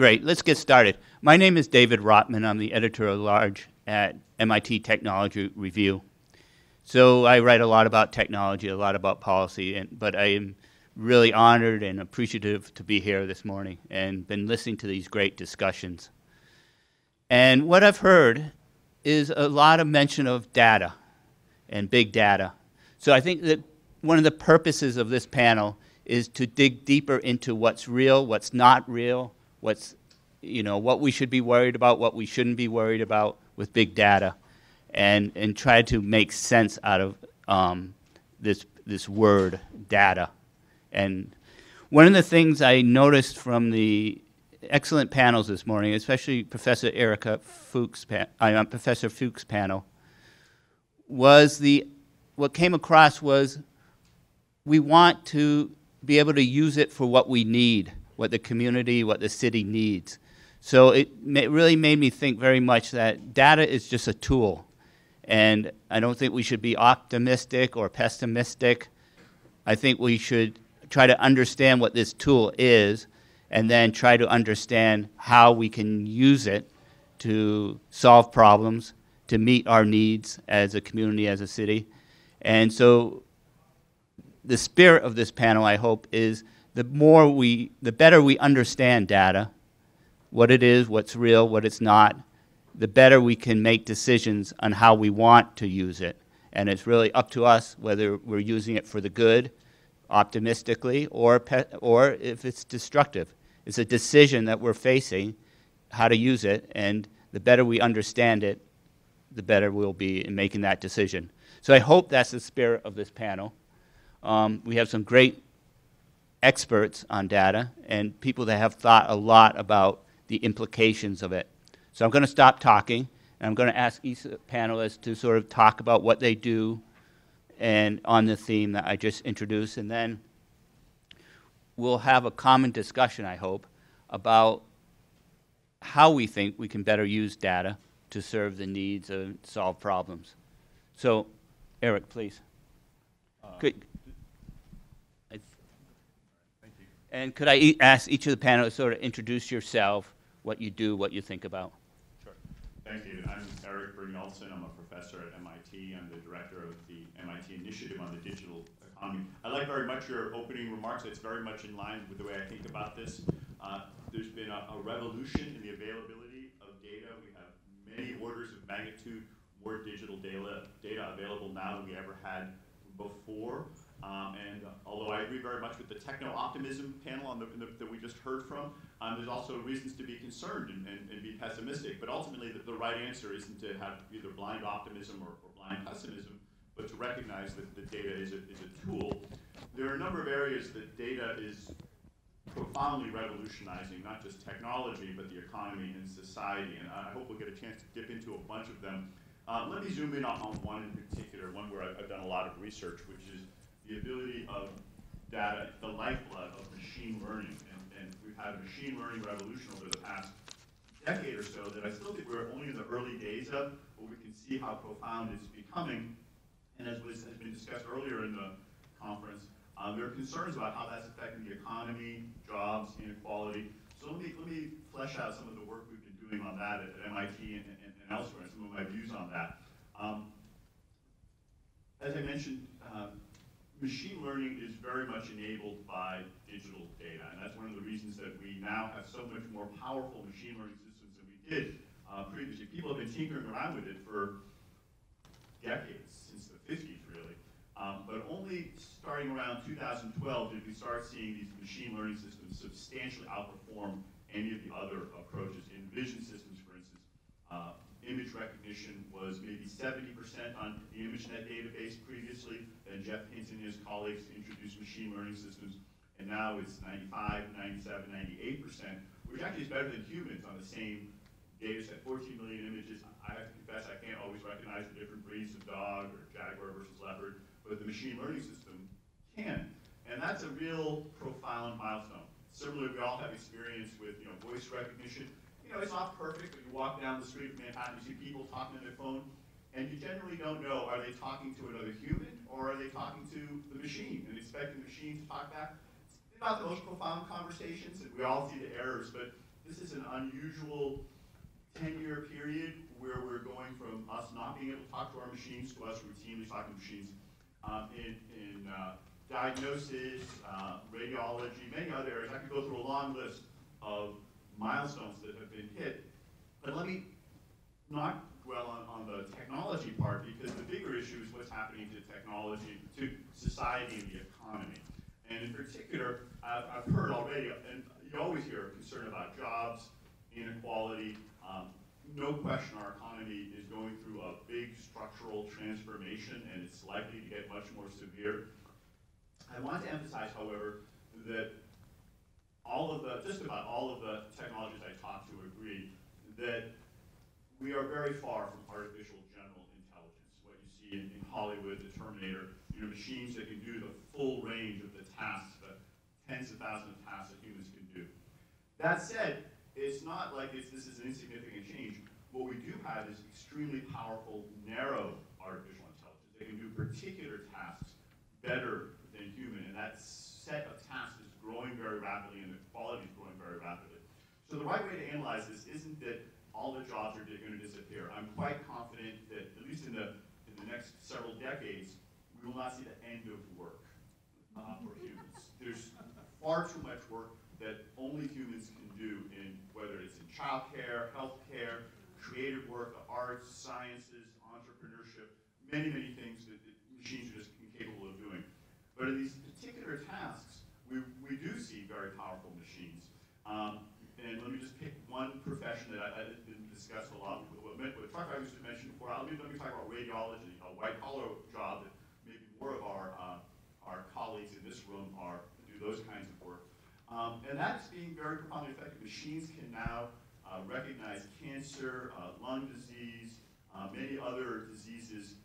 Great. Let's get started. My name is David Rotman. I'm the editor at large at MIT Technology Review. So I write a lot about technology, a lot about policy, and, but I am really honored and appreciative to be here this morning and been listening to these great discussions. And what I've heard is a lot of mention of data and big data. So I think that one of the purposes of this panel is to dig deeper into what's real, what's not real, what's, you know, what we should be worried about, what we shouldn't be worried about with big data, and, and try to make sense out of um, this, this word, data. And one of the things I noticed from the excellent panels this morning, especially Professor Erica Fuchs, uh, Professor Fuchs' panel, was the what came across was we want to be able to use it for what we need, what the community, what the city needs. So it really made me think very much that data is just a tool. And I don't think we should be optimistic or pessimistic. I think we should try to understand what this tool is and then try to understand how we can use it to solve problems, to meet our needs as a community, as a city. And so the spirit of this panel, I hope, is the more we, the better we understand data, what it is, what's real, what it's not, the better we can make decisions on how we want to use it. And it's really up to us whether we're using it for the good, optimistically, or, or if it's destructive. It's a decision that we're facing, how to use it, and the better we understand it, the better we'll be in making that decision. So I hope that's the spirit of this panel. Um, we have some great experts on data and people that have thought a lot about the implications of it. So I'm going to stop talking, and I'm going to ask each panelist to sort of talk about what they do and on the theme that I just introduced, and then we'll have a common discussion, I hope, about how we think we can better use data to serve the needs and solve problems. So, Erik, please. Uh, could, And could I e ask each of the panelists sort of introduce yourself, what you do, what you think about? Sure. Thank you. I'm Erik Brynjolfsson. I'm a professor at MIT. I'm the director of the MIT Initiative on the Digital Economy. I like very much your opening remarks. It's very much in line with the way I think about this. Uh, there's been a, a revolution in the availability of data. We have many orders of magnitude more digital data, data available now than we ever had before. Um, and although I agree very much with the techno-optimism panel on the, the, that we just heard from, um, there's also reasons to be concerned and, and, and be pessimistic. But ultimately, the, the, right answer isn't to have either blind optimism or, or blind pessimism, but to recognize that the data is a, is a tool. There are a number of areas that data is profoundly revolutionizing, not just technology, but the economy and society. And I hope we'll get a chance to dip into a bunch of them. Uh, let me zoom in on, on, one in particular, one where I've, I've done a lot of research, which is the ability of data, the lifeblood of machine learning. And, and we've had a machine learning revolution over the past decade or so that I still think we're only in the early days of, but we can see how profound it's becoming. And as was, has been discussed earlier in the conference, um, there are concerns about how that's affecting the economy, jobs, inequality. So let me, let me flesh out some of the work we've been doing on that at, at MIT and, and, and, elsewhere, and some of my views on that. Um, as I mentioned, uh, machine learning is very much enabled by digital data, and that's one of the reasons that we now have so much more powerful machine learning systems than we did uh, previously. People have been tinkering around with it for decades, since the 50s really, um, but only starting around 2012 did we start seeing these machine learning systems substantially outperform any of the other approaches. In vision systems, for instance, uh, image recognition was maybe 70% on the ImageNet database previously. Then Geoff Hinton and his colleagues introduced machine learning systems, and now it's 95, 97, 98%, which actually is better than humans on the same data set, 14 million images. I have to confess I can't always recognize the different breeds of dog or jaguar versus leopard, but the machine learning system can. And that's a real profound milestone. Similarly, we all have experience with you know, voice recognition you know, it's not perfect, but you walk down the street of Manhattan, you see people talking on their phone, and you generally don't know, are they talking to another human, or are they talking to the machine, and expecting the machine to talk back? It's not the most profound conversations, and we all see the errors, but this is an unusual ten-year period where we're going from us not being able to talk to our machines to us routinely talking to machines. Um, in, in, uh, diagnosis, uh, radiology, many other areas, I could go through a long list of milestones that have been hit. But let me not dwell on, on the technology part, because the bigger issue is what's happening to technology, to society and the economy. And in particular, I've, I've heard already, and you always hear concern about jobs, inequality. Um, no question our economy is going through a big structural transformation, and it's likely to get much more severe. I want to emphasize, however, that all of the, just about all of the technologists I talked to agree that we are very far from artificial general intelligence. What you see in, in Hollywood, the Terminator, you know, machines that can do the full range of the tasks, the tens of thousands of tasks that humans can do. That said, it's not like it's, this is an insignificant change. What we do have is extremely powerful, narrow artificial intelligence. They can do particular tasks better than human, and that set of tasks growing very rapidly, and the quality is growing very rapidly. So the right way to analyze this isn't that all the jobs are going to disappear. I'm quite confident that, at least in the, in the next several decades, we will not see the end of work uh, for humans. There's far too much work that only humans can do in whether it's in childcare, healthcare, creative work, the arts, sciences, entrepreneurship, many, many things that, that machines are just incapable of doing. But in these particular tasks, we, do see very powerful machines. Um, and let me just pick one profession that I, I didn't discuss a lot. What, what I used to mention before, me, let me talk about radiology, a white collar job that maybe more of our, uh, our colleagues in this room are do those kinds of work. Um, and that's being very profoundly effective. Machines can now uh, recognize cancer, uh, lung disease, uh, many other diseases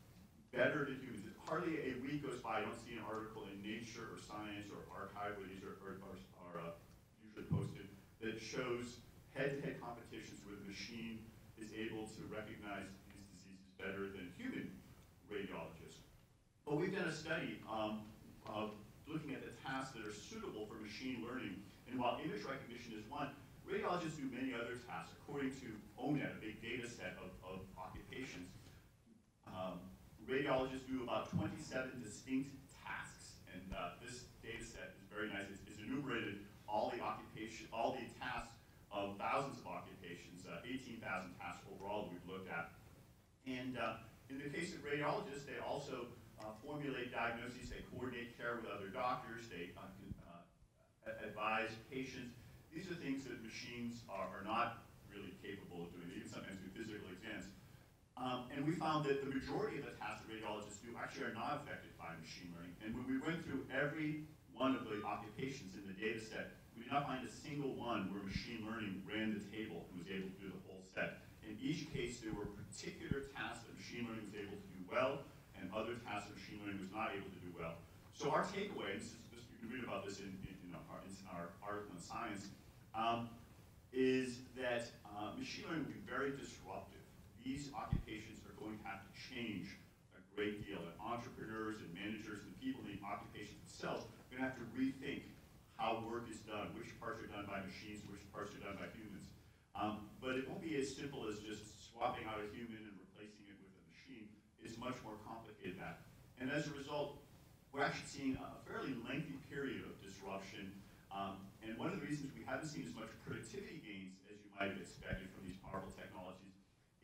better than humans. Hardly a week goes by, I don't see an article in Nature or Science or arXiv where these are, are, are, uh, usually posted that shows head-to-head competitions where the machine is able to recognize these diseases better than human radiologists. But we've done a study um, of looking at the tasks that are suitable for machine learning. And while image recognition is one, radiologists do many other tasks. According to O*NET, a big data set of, of radiologists do about 27 distinct tasks. And uh, this data set is very nice. It's, it's enumerated all the occupation, all the tasks of thousands of occupations, uh, 18,000 tasks overall we've looked at. And uh, in the case of radiologists, they also uh, formulate diagnoses, they coordinate care with other doctors, they uh, uh, advise patients. These are things that machines are, are, not really capable of doing. They even sometimes do physical exams. Um, and we found that the majority of the tasks that radiologists do actually are not affected by machine learning. And when we went through every one of the occupations in the data set, we did not find a single one where machine learning ran the table and was able to do the whole set. In each case, there were particular tasks that machine learning was able to do well, and other tasks that machine learning was not able to do well. So our takeaway, and this is, this, you can read about this in, in, in, our, in our, article in Science, um, is that uh, machine learning will be very disruptive. These occupations are going to have to change a great deal, and entrepreneurs and managers and people in the occupations themselves are going to have to rethink how work is done, which parts are done by machines, which parts are done by humans. Um, but it won't be as simple as just swapping out a human and replacing it with a machine. It's much more complicated than that. And as a result, we're actually seeing a fairly lengthy period of disruption. Um, and one of the reasons we haven't seen as much productivity gains as you might have expected from these powerful technologies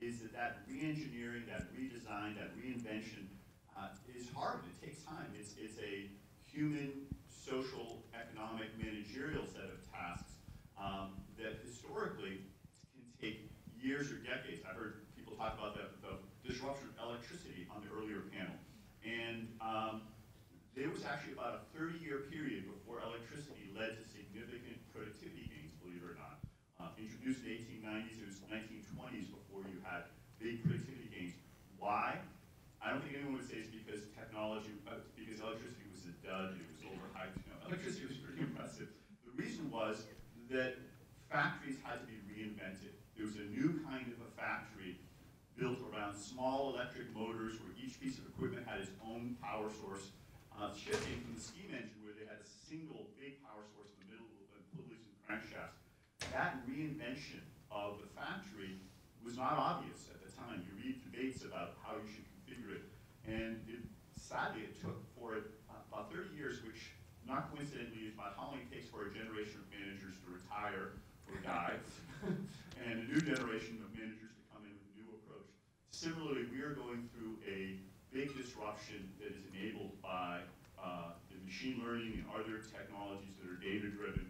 is that that re-engineering, that redesign, that reinvention uh, is hard. It takes time. It's, it's a human social, economic, managerial set of tasks um, that historically can take years or decades. I've heard people talk about the, the disruption of electricity on the earlier panel. And um, there was actually about a 30-year period before electricity led to significant productivity gains, believe it or not. Uh, introduced in the 1890s, it was 1920s before you had big productivity gains. Why? I don't think anyone would say it's because technology, uh, because electricity was a dud, it was overhyped electricity was pretty impressive. The reason was that factories had to be reinvented. There was a new kind of a factory built around small electric motors where each piece of equipment had its own power source, uh, shifting from the steam engine where they had a single big power source in the middle of the loosen crankshaft. that reinvention of the factory was not obvious read debates about how you should configure it, and it, sadly, it took for it about 30 years, which not coincidentally is about how long it takes for a generation of managers to retire or die, and a new generation of managers to come in with a new approach. Similarly, we are going through a big disruption that is enabled by uh, the machine learning and other technologies that are data-driven.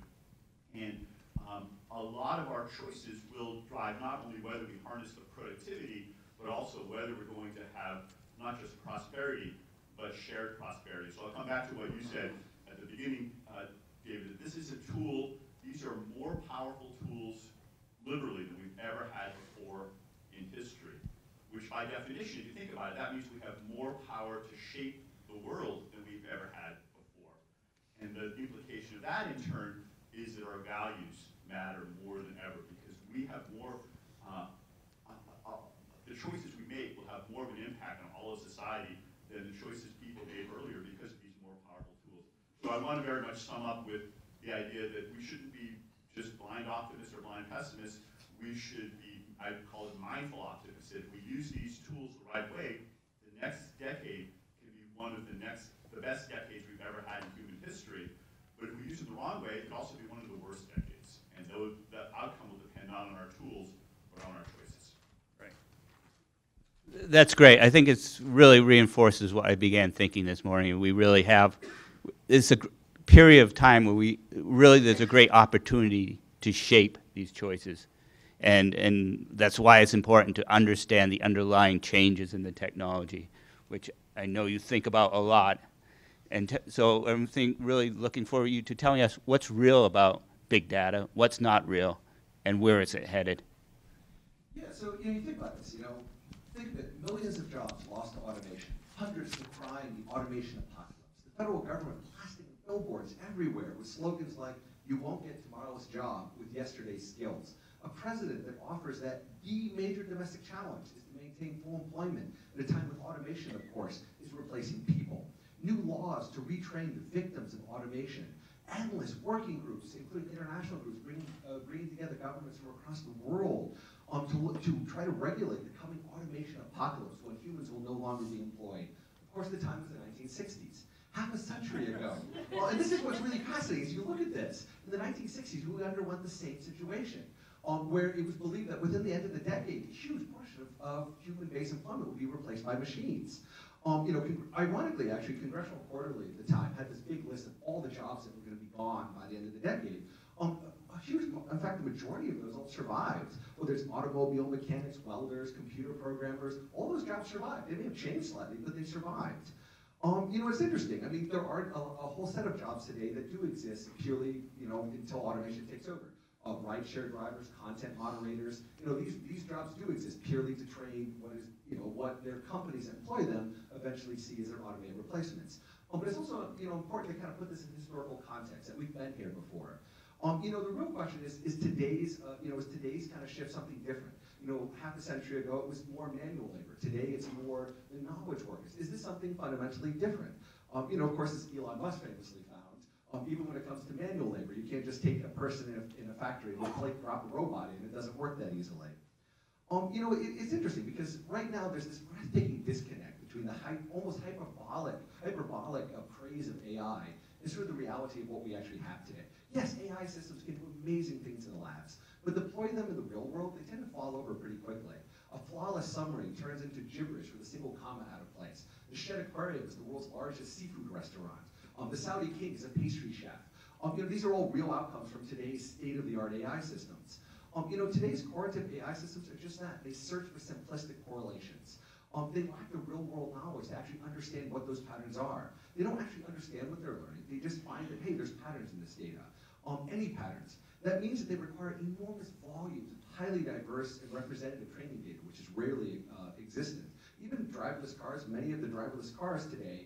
And um, a lot of our choices will drive not only whether we harness the productivity, but also whether we're going to have not just prosperity, but shared prosperity. So I'll come back to what you said at the beginning, uh, David, this is a tool, these are more powerful tools, literally, than we've ever had before in history which by definition, if you think about it, that means we have more power to shape the world than we've ever had before. And the implication of that, in turn, is that our values matter more than ever because we have more, uh, uh, uh, the choices we make will have more of an impact on all of than the choices people made earlier because of these more powerful tools. So I want to very much sum up with the idea that we shouldn't be just blind optimists or blind pessimists. We should be I call it mindful optimists. If we use these tools the right way, the next decade can be one of the next, the best decades we've ever had in human history. But if we use them the wrong way, it can also be one of the worst decades. And though the outcome will depend not on our tools, but on our choices. Right. That's great. I think it's really reinforces what I began thinking this morning. We really have, it's a period of time where we really, there's a great opportunity to shape these choices. And, and that's why it's important to understand the underlying changes in the technology, which I know you think about a lot. And so I'm think, really looking for you to telling us what's real about big data, what's not real, and where is it headed. Yeah, so you, know, you think about this, you know, think it, millions of jobs lost to automation, hundreds decrying the automation apocalypse, the federal government blasting billboards everywhere with slogans like, you won't get tomorrow's job with yesterday's skills a president that offers that the major domestic challenge is to maintain full employment at a time when automation, of course, is replacing people. New laws to retrain the victims of automation. Endless working groups, including international groups, bringing, uh, bringing together governments from across the world um, to, to try to regulate the coming automation apocalypse when humans will no longer be employed. Of course, the time was the 1960s half a century ago. Well, and this is what's really fascinating is you look at this. In the 1960s, we underwent the same situation um, where it was believed that within the end of the decade, a huge portion of, of human-based employment would be replaced by machines. Um, you know, ironically, actually, Congressional Quarterly at the time had this big list of all the jobs that were going to be gone by the end of the decade. Um, in fact, the majority of those all survived. Whether it's automobile mechanics, welders, computer programmers, all those jobs survived. They may have changed slightly, but they survived. Um, you know, it's interesting. I mean, there are a, a, whole set of jobs today that do exist purely, you know, until automation takes over uh, rideshare drivers, content moderators. You know, these, these jobs do exist purely to train what is, you know, what their companies employ them eventually see as their automated replacements. Um, but it's also, you know, important to kind of put this in historical context that we've been here before. Um, you know, the real question is, is today's, uh, you know, is today's kind of shift something different? You know, half a century ago, it was more manual labor. Today, it's more the knowledge workers. Is this something fundamentally different? Um, you know, of course, as Elon Musk famously um, even when it comes to manual labor, you can't just take a person in a, in a factory and like drop a robot in. It doesn't work that easily. Um, you know, it, it's interesting because right now there's this breathtaking disconnect between the hy almost hyperbolic, hyperbolic uh, praise of AI and sort of the reality of what we actually have today. Yes, AI systems can do amazing things in the labs, but deploy them in the real world, they tend to fall over pretty quickly. A flawless summary turns into gibberish with a single comma out of place. The Shedd Aquarium is the world's largest seafood restaurant. Um, the Saudi king is a pastry chef. Um, you know, these are all real outcomes from today's state-of-the-art AI systems. Um, you know, today's quantitative AI systems are just that. They search for simplistic correlations. Um, they lack the real-world knowledge to actually understand what those patterns are. They don't actually understand what they're learning. They just find that, hey, there's patterns in this data. Um, any patterns. That means that they require enormous volumes of highly diverse and representative training data, which is rarely uh, existent. Even driverless cars, many of the driverless cars today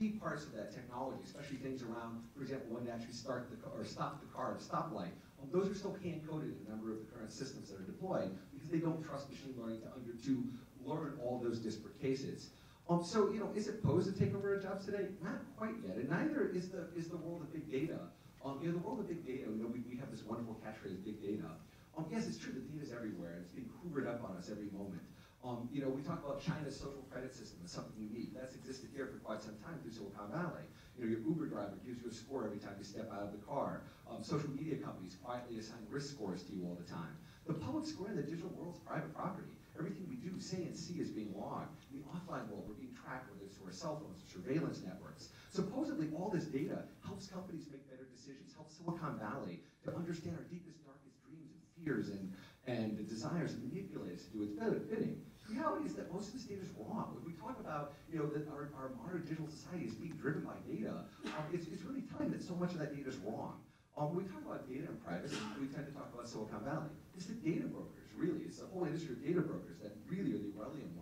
key parts of that technology, especially things around, for example, when to actually start the car or stop the car at a stoplight. Um, those are still hand-coded in a number of the current systems that are deployed because they don't trust machine learning to under to learn all those disparate cases. Um, so, you know, is it posed to take over our jobs today? Not quite yet, and neither is the is the world of big data. Um, you know, the world of big data, you know, we, we have this wonderful catchphrase, big data. Um, yes, it's true, the data is everywhere, it's being hoovered up on us every moment. Um, you know, we talk about China's social credit system as something unique. That's existed here for quite some time through Silicon Valley. You know, your Uber driver gives you a score every time you step out of the car. Um, social media companies quietly assign risk scores to you all the time. The public square in the digital world is private property. Everything we do, say, and see is being logged. In the offline world, we're being tracked, whether it's through our cell phones or surveillance networks. Supposedly, all this data helps companies make better decisions, helps Silicon Valley to understand our deepest, darkest dreams and fears and, and the desires and manipulate us to do its better bidding. The reality is that most of this data is wrong. When we talk about, you know, that our, our modern digital society is being driven by data, um, it's, it's really telling that so much of that data is wrong. Um, when we talk about data and privacy, we tend to talk about Silicon Valley. It's the data brokers, really. It's the whole industry of data brokers that really are the Orwellian.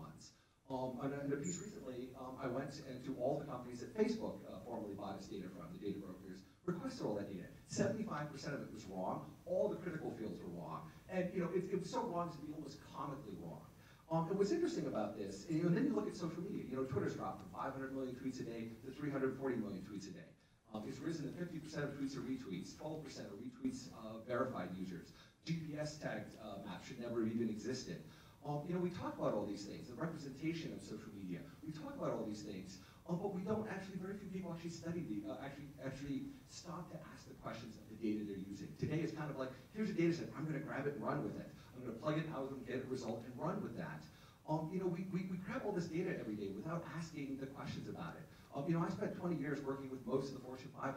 Um, in, a, in a piece recently, um, I went and to all the companies that Facebook uh, formerly bought its data from, the data brokers, requested all that data. 75% of it was wrong. All the critical fields were wrong. And, you know, it, it was so wrong to be almost comically wrong. Um, and what's interesting about this, and, you know, then you look at social media. You know, Twitter's dropped from 500 million tweets a day to 340 million tweets a day. Um, it's risen to 50% of tweets are retweets, 12% are retweets uh, verified users. GPS tagged uh, maps should never have even existed. Um, you know, we talk about all these things, the representation of social media. We talk about all these things, um, but we don't actually, very few people actually study the, uh, actually, actually stop to ask the questions of the data they're using. Today it's kind of like, here's a data set, I'm gonna grab it and run with it. I'm gonna plug it in algorithm, get a result, and run with that. Um, you know, we, we, we grab all this data every day without asking the questions about it. Um, you know, I spent 20 years working with most of the Fortune 500.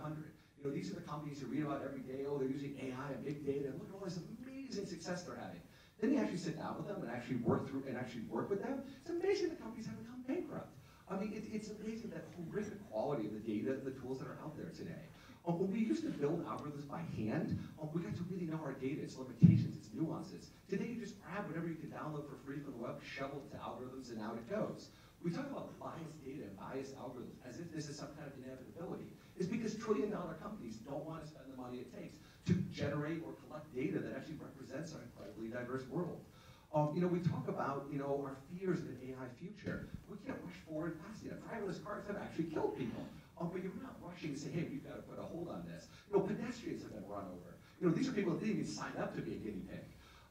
You know, these are the companies you read about every day. Oh, they're using AI and big data. And look at all this amazing success they're having. Then you actually sit down with them and actually work through and actually work with them. It's amazing the companies have become bankrupt. I mean, it, it's amazing that horrific quality of the data, the tools that are out there today. Um, when we used to build algorithms by hand, um, we got to really know our data, its limitations, its nuances. Today, you just grab whatever you can download for free from the web, shovel it to algorithms, and out it goes. We talk about biased data and biased algorithms as if this is some kind of inevitability. It's because trillion dollar companies don't want to spend the money it takes to generate or collect data that actually represents our diverse world. Um, you know, we talk about, you know, our fears in AI future. We can't rush forward fast enough. Driverless cars have actually killed people. Um, but you're not rushing to say, hey, we've got to put a hold on this. You know, pedestrians have been run over. You know, these are people that didn't even sign up to be a guinea pig.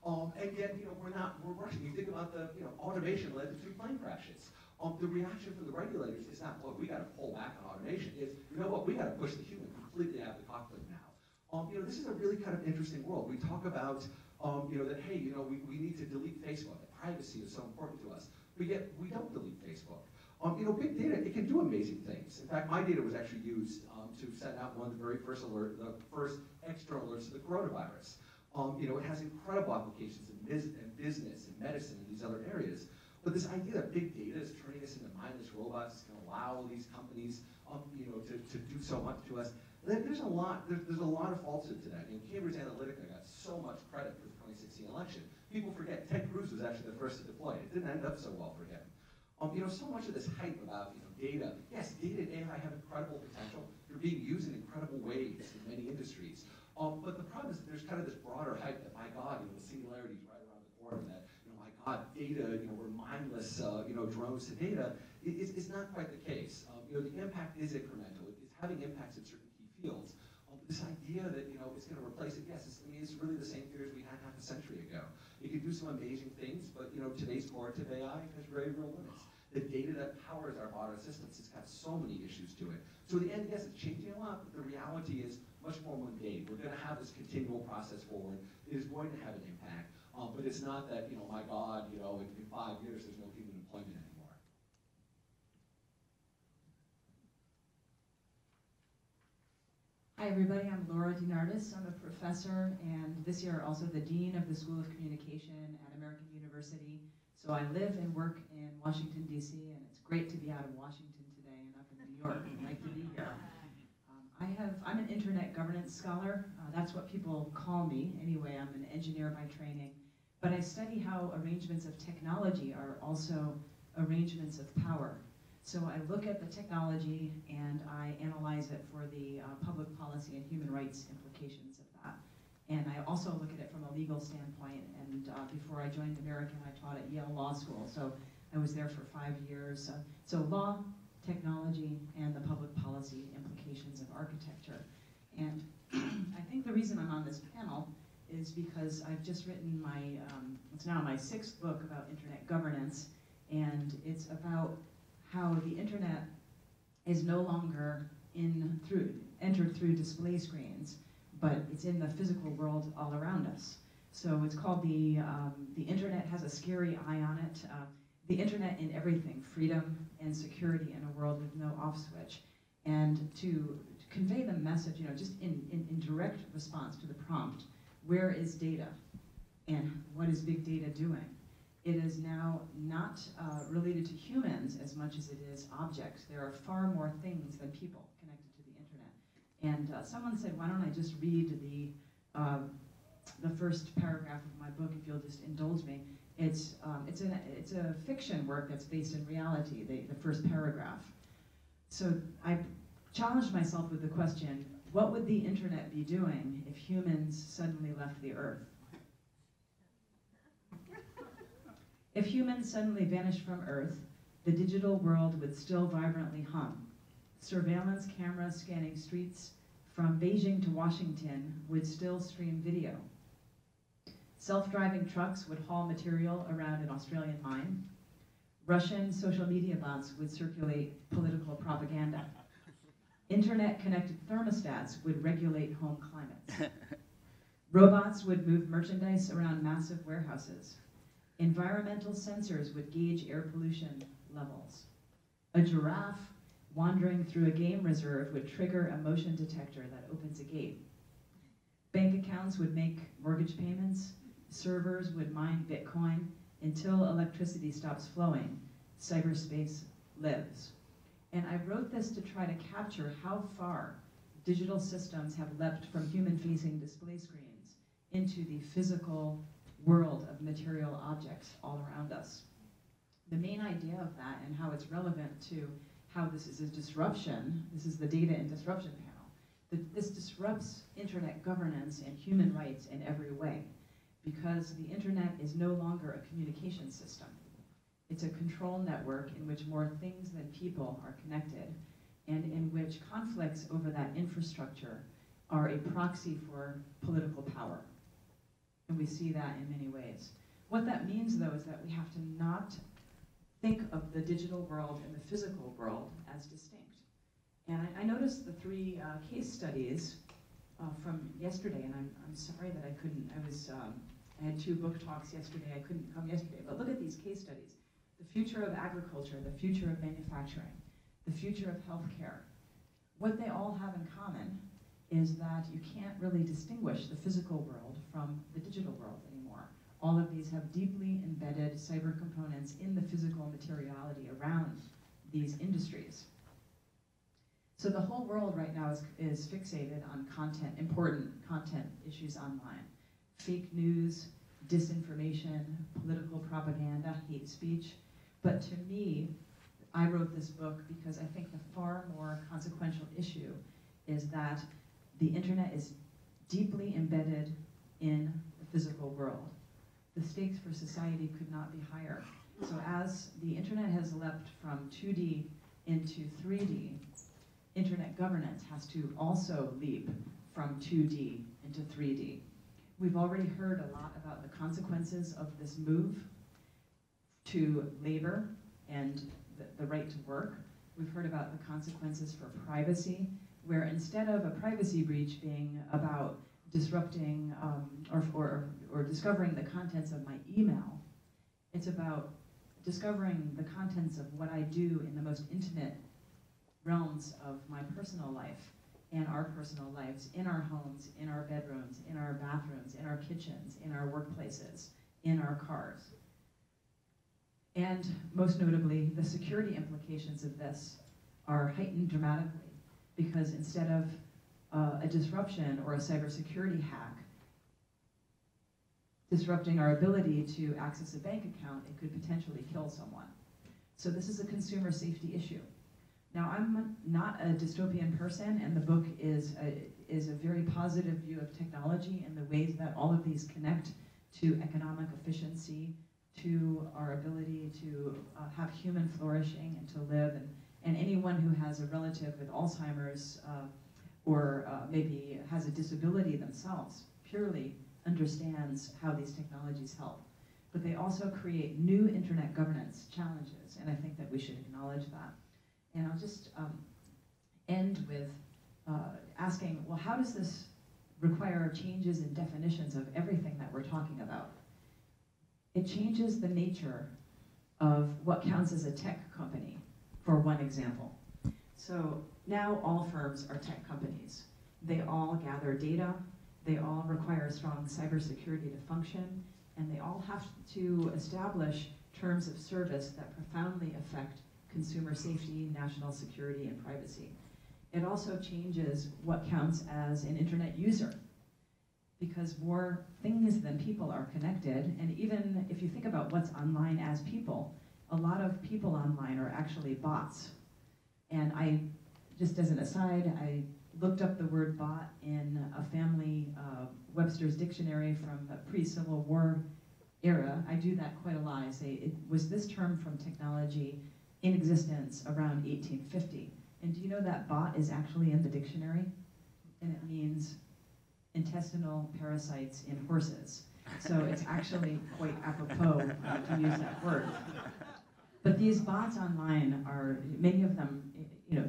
Um, and yet, you know, we're not, we're rushing. You think about the, you know, automation led to two plane crashes. Um, the reaction from the regulators is not, well, we got to pull back on automation. It's, you know what, we got to push the human completely out of the cockpit now. Um, you know, this is a really kind of interesting world. We talk about, um, you know, that, hey, you know, we, we need to delete Facebook. Privacy is so important to us. But yet, we don't delete Facebook. Um, you know, big data, it can do amazing things. In fact, my data was actually used um, to send out one of the very first alert, the first extra alerts to the coronavirus. Um, you know, it has incredible applications in, biz in business and medicine and these other areas. But this idea that big data is turning us into mindless robots is going to allow these companies, um, you know, to, to do so much to us. There's a lot. There's, there's a lot of falsehood to that. Know, Cambridge Analytica got so much credit for 2016 election. People forget Ted Cruz was actually the first to deploy it. It didn't end up so well for him. Um, you know, so much of this hype about you know data. Yes, data and AI have incredible potential. They're being used in incredible ways in many industries. Um, but the problem is that there's kind of this broader hype that my God, you know, the singularity is right around the corner. That you know, my God, data. You know, we're mindless. Uh, you know, drones to data. It, it's, it's not quite the case. Um, you know, the impact is incremental. It's having impacts in certain key fields. This idea that you know it's going to replace it. Yes, it's, I mean, it's really the same fears we had half a century ago. It can do some amazing things, but you know, today's generative AI has very real limits the data that powers our modern systems has got so many issues to it. So in the end, yes, it's changing a lot, but the reality is much more mundane. We're going to have this continual process forward. It is going to have an impact, um, but it's not that, you know, my God, you know, in, in five years there's no human employment anymore. Hi, everybody. I'm Laura DeNardis. I'm a professor and this year also the Dean of the School of Communication at American University. So I live and work in Washington, D.C., and it's great to be out of Washington today and up in New York. I like to be here. Um, I have, I'm an internet governance scholar. Uh, that's what people call me. Anyway, I'm an engineer by training. But I study how arrangements of technology are also arrangements of power. So I look at the technology and I analyze it for the uh, public policy and human rights implications of that. And I also look at it from a legal standpoint. And uh, before I joined American, I taught at Yale Law School. So I was there for five years. Uh, so law, technology, and the public policy implications of architecture. And I think the reason I'm on this panel is because I've just written my, um, it's now my sixth book about internet governance, and it's about how the internet is no longer in through entered through display screens, but it's in the physical world all around us. So it's called the um, the internet has a scary eye on it. Uh, the internet in everything, freedom and security in a world with no off switch, and to convey the message, you know, just in, in, in direct response to the prompt, where is data and what is big data doing? It is now not uh, related to humans as much as it is objects. There are far more things than people connected to the internet. And uh, someone said, why don't I just read the, uh, the first paragraph of my book, if you'll just indulge me. It's, um, it's, a, it's a fiction work that's based in reality, the, the first paragraph. So I challenged myself with the question, what would the internet be doing if humans suddenly left the earth? If humans suddenly vanished from Earth, the digital world would still vibrantly hum. Surveillance cameras scanning streets from Beijing to Washington would still stream video. Self-driving trucks would haul material around an Australian mine. Russian social media bots would circulate political propaganda. Internet-connected thermostats would regulate home climates. Robots would move merchandise around massive warehouses. Environmental sensors would gauge air pollution levels. A giraffe wandering through a game reserve would trigger a motion detector that opens a gate. Bank accounts would make mortgage payments. Servers would mine Bitcoin until electricity stops flowing. Cyberspace lives. And I wrote this to try to capture how far digital systems have leapt from human-facing display screens into the physical world of material objects all around us. The main idea of that and how it's relevant to how this is a disruption, this is the data and disruption panel, that this disrupts internet governance and human rights in every way because the internet is no longer a communication system. It's a control network in which more things than people are connected and in which conflicts over that infrastructure are a proxy for political power. And we see that in many ways. What that means, though, is that we have to not think of the digital world and the physical world as distinct. And I, I noticed the three uh, case studies uh, from yesterday, and I'm, I'm sorry that I couldn't, I was, um, I had two book talks yesterday, I couldn't come yesterday, but look at these case studies. The future of agriculture, the future of manufacturing, the future of healthcare. What they all have in common is that you can't really distinguish the physical world from the digital world anymore. All of these have deeply embedded cyber components in the physical materiality around these industries. So the whole world right now is, is fixated on content, important content issues online. Fake news, disinformation, political propaganda, hate speech. But to me, I wrote this book because I think the far more consequential issue is that the internet is deeply embedded in the physical world. The stakes for society could not be higher. So as the internet has leapt from 2D into 3D, internet governance has to also leap from 2D into 3D. We've already heard a lot about the consequences of this move to labor and the, the right to work. We've heard about the consequences for privacy where instead of a privacy breach being about disrupting um, or, or, or discovering the contents of my email, it's about discovering the contents of what I do in the most intimate realms of my personal life and our personal lives, in our homes, in our bedrooms, in our bathrooms, in our kitchens, in our workplaces, in our cars. And most notably, the security implications of this are heightened dramatically because instead of uh, a disruption or a cybersecurity hack disrupting our ability to access a bank account, it could potentially kill someone. So this is a consumer safety issue. Now, I'm not a dystopian person, and the book is a, is a very positive view of technology and the ways that all of these connect to economic efficiency, to our ability to uh, have human flourishing and to live and and anyone who has a relative with Alzheimer's uh, or uh, maybe has a disability themselves, purely understands how these technologies help. But they also create new internet governance challenges, and I think that we should acknowledge that. And I'll just um, end with uh, asking, well, how does this require changes in definitions of everything that we're talking about? It changes the nature of what counts as a tech company, for one example. So now all firms are tech companies. They all gather data, they all require strong cybersecurity to function, and they all have to establish terms of service that profoundly affect consumer safety, national security, and privacy. It also changes what counts as an internet user because more things than people are connected. And even if you think about what's online as people, a lot of people online are actually bots. And I, just as an aside, I looked up the word bot in a family uh, Webster's dictionary from the pre-Civil War era. I do that quite a lot. I say, it was this term from technology in existence around 1850. And do you know that bot is actually in the dictionary? And it means intestinal parasites in horses. So it's actually quite apropos to use that word. But these bots online are, many of them, you know,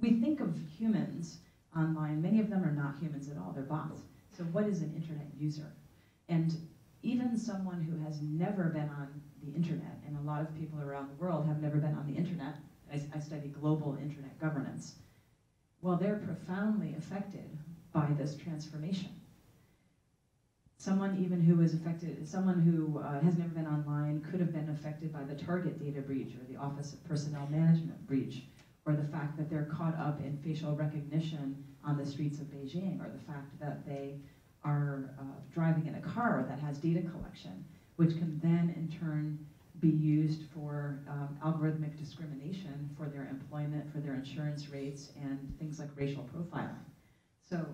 we think of humans online, many of them are not humans at all, they're bots. So what is an internet user? And even someone who has never been on the internet, and a lot of people around the world have never been on the internet, I, I study global internet governance, well, they're profoundly affected by this transformation. Someone even who affected, someone who uh, has never been online could have been affected by the Target data breach or the Office of Personnel Management breach, or the fact that they're caught up in facial recognition on the streets of Beijing, or the fact that they are uh, driving in a car that has data collection, which can then in turn be used for um, algorithmic discrimination for their employment, for their insurance rates, and things like racial profiling. So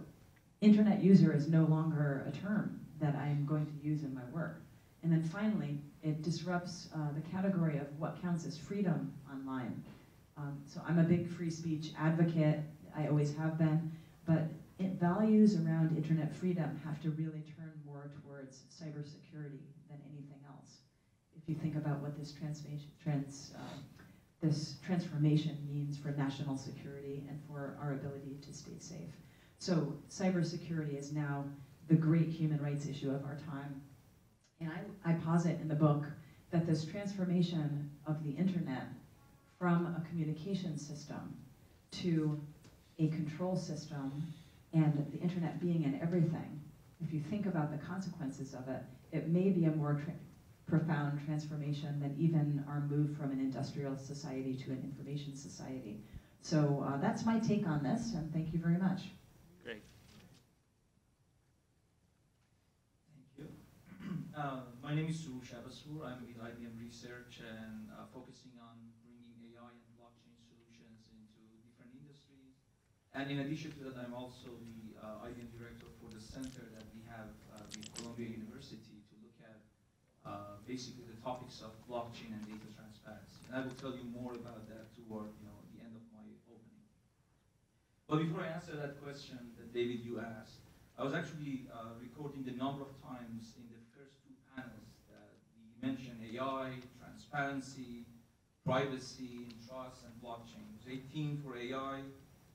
internet user is no longer a term that I'm going to use in my work. And then finally, it disrupts uh, the category of what counts as freedom online. Um, so I'm a big free speech advocate, I always have been, but it, values around internet freedom have to really turn more towards cybersecurity than anything else. If you think about what this transformation, trans, uh, this transformation means for national security and for our ability to stay safe. So cybersecurity is now the great human rights issue of our time. And I, I posit in the book that this transformation of the internet from a communication system to a control system and the internet being in everything, if you think about the consequences of it, it may be a more tra profound transformation than even our move from an industrial society to an information society. So uh, that's my take on this, and thank you very much. Great. Thank you. Uh, my name is Soroush Abbaspour. I'm with IBM Research and uh, focusing on bringing AI and blockchain solutions into different industries. And in addition to that, I'm also the uh, IBM director for the center that we have uh, with Columbia University to look at uh, basically the topics of blockchain and data transparency. And I will tell you more about that toward you know the end of my opening. But before I answer that question that David you asked, I was actually uh, recording the number of times in the first two panels that we mentioned AI, transparency, privacy, and trust, and blockchain. It was 18 for AI,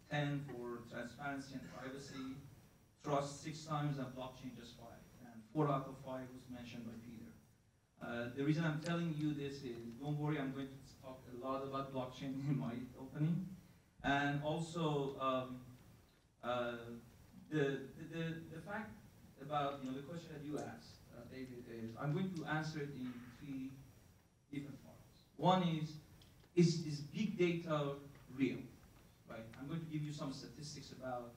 10 for transparency and privacy, trust six times, and blockchain just five. And four out of five was mentioned by Peter. Uh, the reason I'm telling you this is, don't worry, I'm going to talk a lot about blockchain in my opening. And also, um, uh, the, the, the fact about, you know, the question that you asked, uh, David, is I'm going to answer it in three different parts. One is, is, is big data real? Right? I'm going to give you some statistics about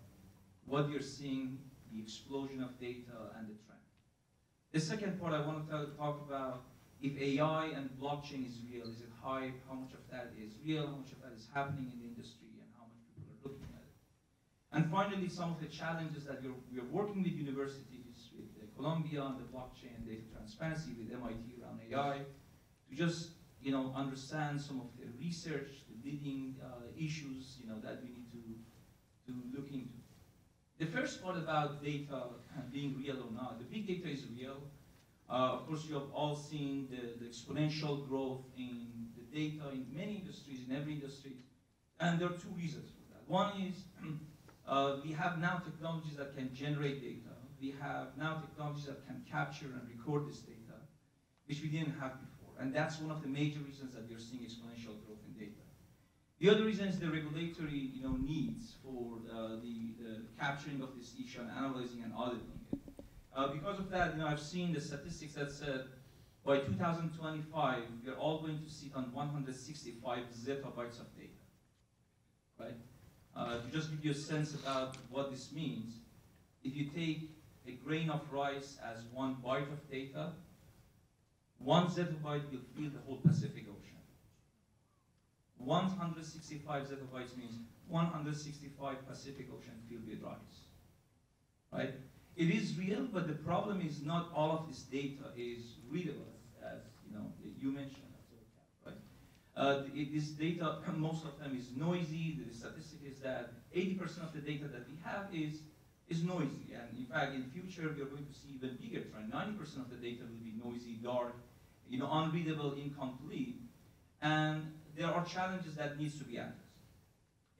what you're seeing, the explosion of data and the trend. The second part I want to talk about if AI and blockchain is real, is it hype, how much of that is real, how much of that is happening in the industry, and how much people are looking at it. And finally, some of the challenges that you're, we're working with universities, Columbia on the blockchain data transparency, with MIT around AI, to just you know, understand some of the research, the leading uh, issues you know, that we need to, to look into. the first part about data being real or not, the big data is real. Uh, of course, you have all seen the, the, exponential growth in the data in many industries, in every industry. And there are two reasons for that. One is uh, we have now technologies that can generate data. We have now technologies that can capture and record this data, which we didn't have before. And that's one of the major reasons that we are seeing exponential growth in data. The other reason is the regulatory you know, needs for uh, the, the, capturing of this issue and analyzing and auditing it. Uh, because of that, you know, I've seen the statistics that said by 2025, we're all going to sit on 165 zettabytes of data, right? Uh, to just give you a sense about what this means, if you take grain of rice as one byte of data, one zettabyte will fill the whole Pacific Ocean. 165 zettabytes means 165 Pacific Ocean filled with rice. Right? It is real, but the problem is not all of this data is readable, as you know you mentioned. Right? Uh, this data, most of them is noisy. The statistic is that 80% of the data that we have is is noisy, and in fact, in future we are going to see even bigger trend. 90% of the data will be noisy, dark, you know, unreadable, incomplete, and there are challenges that needs to be addressed.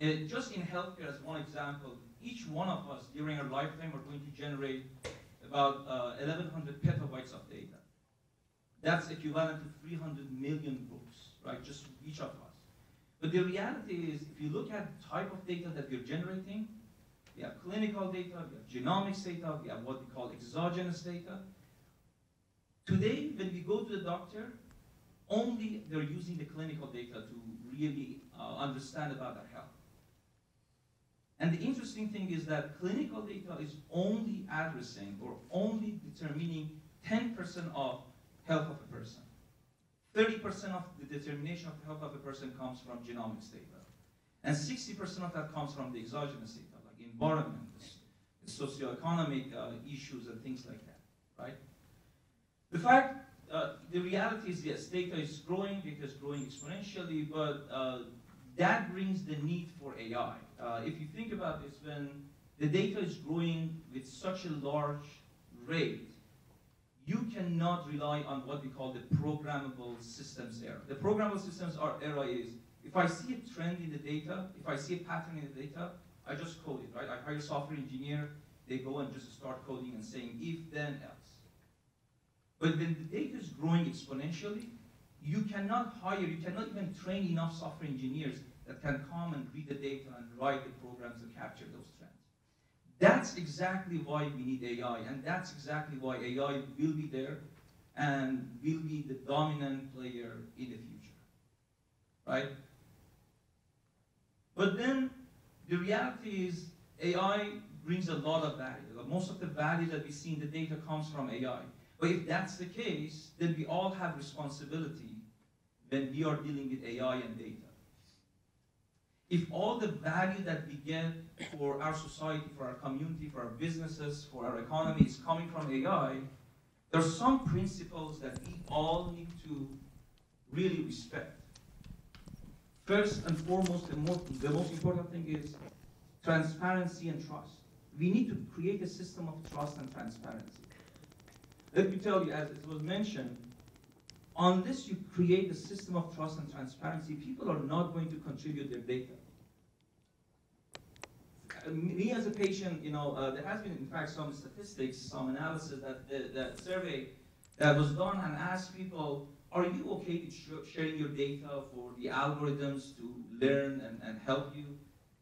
Uh, just in healthcare, as one example, each one of us during our lifetime are going to generate about uh, 1,100 petabytes of data. That's equivalent to 300 million books, right? Just each of us. But the reality is, if you look at the type of data that we're generating, we have clinical data, we have genomics data, we have what we call exogenous data. Today, when we go to the doctor, only they're using the clinical data to really uh, understand about their health. And the interesting thing is that clinical data is only addressing or only determining 10% of health of a person. 30% of the determination of the health of a person comes from genomics data. And 60% of that comes from the exogenous data, environment, socioeconomic uh, issues and things like that, right? The fact uh, the reality is, yes, data is growing, data is growing exponentially, but uh, that brings the need for AI. Uh, if you think about this, when the data is growing with such a large rate, you cannot rely on what we call the programmable systems era. The programmable systems era is, if I see a trend in the data, if I see a pattern in the data, I just code it, right? I hire a software engineer, they go and just start coding and saying if, then, else. But when the data is growing exponentially, you cannot hire, you cannot even train enough software engineers that can come and read the data and write the programs to capture those trends. That's exactly why we need AI, and that's exactly why AI will be there and will be the dominant player in the future. Right? But then the reality is AI brings a lot of value. Most of the value that we see in the data comes from AI. But if that's the case, then we all have responsibility when we are dealing with AI and data. If all the value that we get for our society, for our community, for our businesses, for our economy is coming from AI, there are some principles that we all need to really respect. First and foremost, the most, the most important thing is transparency and trust. We need to create a system of trust and transparency. Let me tell you, as it was mentioned, unless you create a system of trust and transparency, people are not going to contribute their data. Me as a patient, you know, uh, there has been, in fact, some statistics, some analysis that the, that survey that was done and asked people, are you okay with sh sharing your data for the algorithms to learn and, and help you?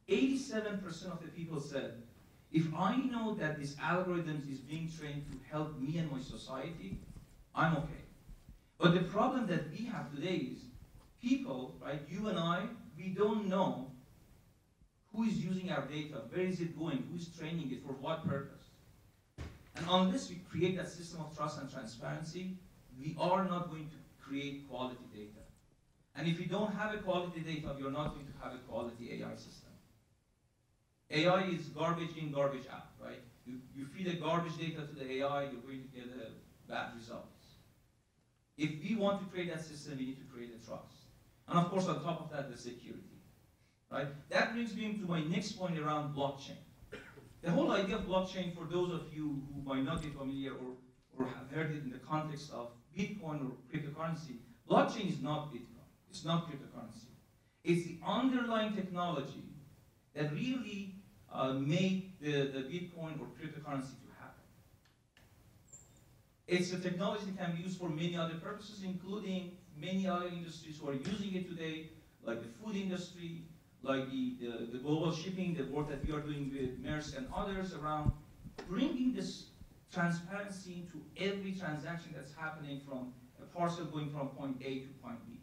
87% of the people said, if I know that this algorithms is being trained to help me and my society, I'm okay. But the problem that we have today is people, right, you and I, we don't know who is using our data, where is it going, who's training it, for what purpose. And unless we create that system of trust and transparency, we are not going to create quality data. And if you don't have a quality data, you're not going to have a quality AI system. AI is garbage in, garbage out, right? You, you feed the garbage data to the AI, you're going to get bad results. If we want to create that system, we need to create a trust. And of course, on top of that, the security, right? That brings me to my next point around blockchain. The whole idea of blockchain, for those of you who might not be familiar or, or have heard it in the context of Bitcoin or cryptocurrency, blockchain is not Bitcoin. It's not cryptocurrency. It's the underlying technology that really uh, made the, the Bitcoin or cryptocurrency to happen. It's a technology that can be used for many other purposes, including many other industries who are using it today, like the food industry, like the, the, the global shipping, the work that we are doing with Maersk and others around bringing this transparency to every transaction that's happening from a parcel going from point A to point B.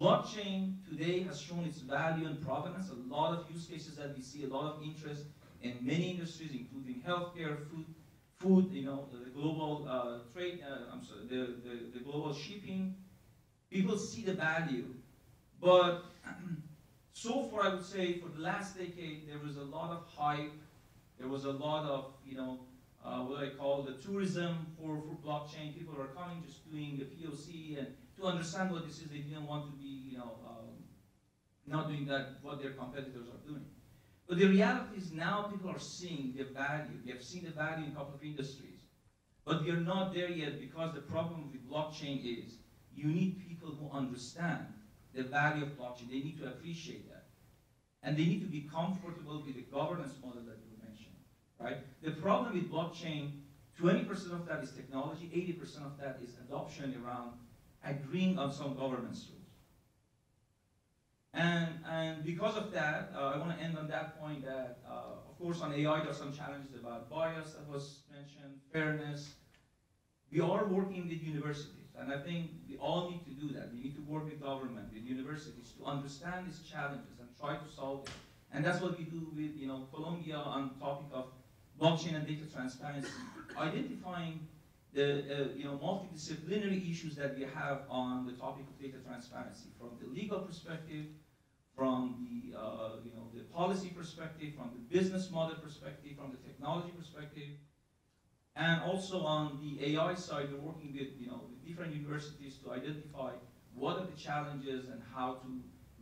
Blockchain today has shown its value and provenance. A lot of use cases that we see, a lot of interest in many industries, including healthcare, food, food, you know, the global uh, trade, uh, I'm sorry, the, the, the global shipping. People see the value, but so far I would say for the last decade there was a lot of hype. There was a lot of you know uh, what I call the tourism for, for blockchain. People are coming just doing the POC and to understand what this is. They didn't want to be you know um, not doing that what their competitors are doing. But the reality is now people are seeing the value. They have seen the value in a couple of industries. But we are not there yet because the problem with blockchain is you need people who understand the value of blockchain. They need to appreciate that. And they need to be comfortable with the governance model that right? The problem with blockchain, 20% of that is technology, 80% of that is adoption around agreeing on some governance rules. And, and because of that, uh, I want to end on that point that, uh, of course, on AI, there are some challenges about bias that was mentioned, fairness. We are working with universities, and I think we all need to do that. We need to work with government, with universities, to understand these challenges and try to solve them. And that's what we do with, you know, Columbia on topic of blockchain and data transparency, identifying the uh, you know multidisciplinary issues that we have on the topic of data transparency, from the legal perspective, from the uh, you know the policy perspective, from the business model perspective, from the technology perspective, and also on the AI side, we're working with you know different universities to identify what are the challenges and how to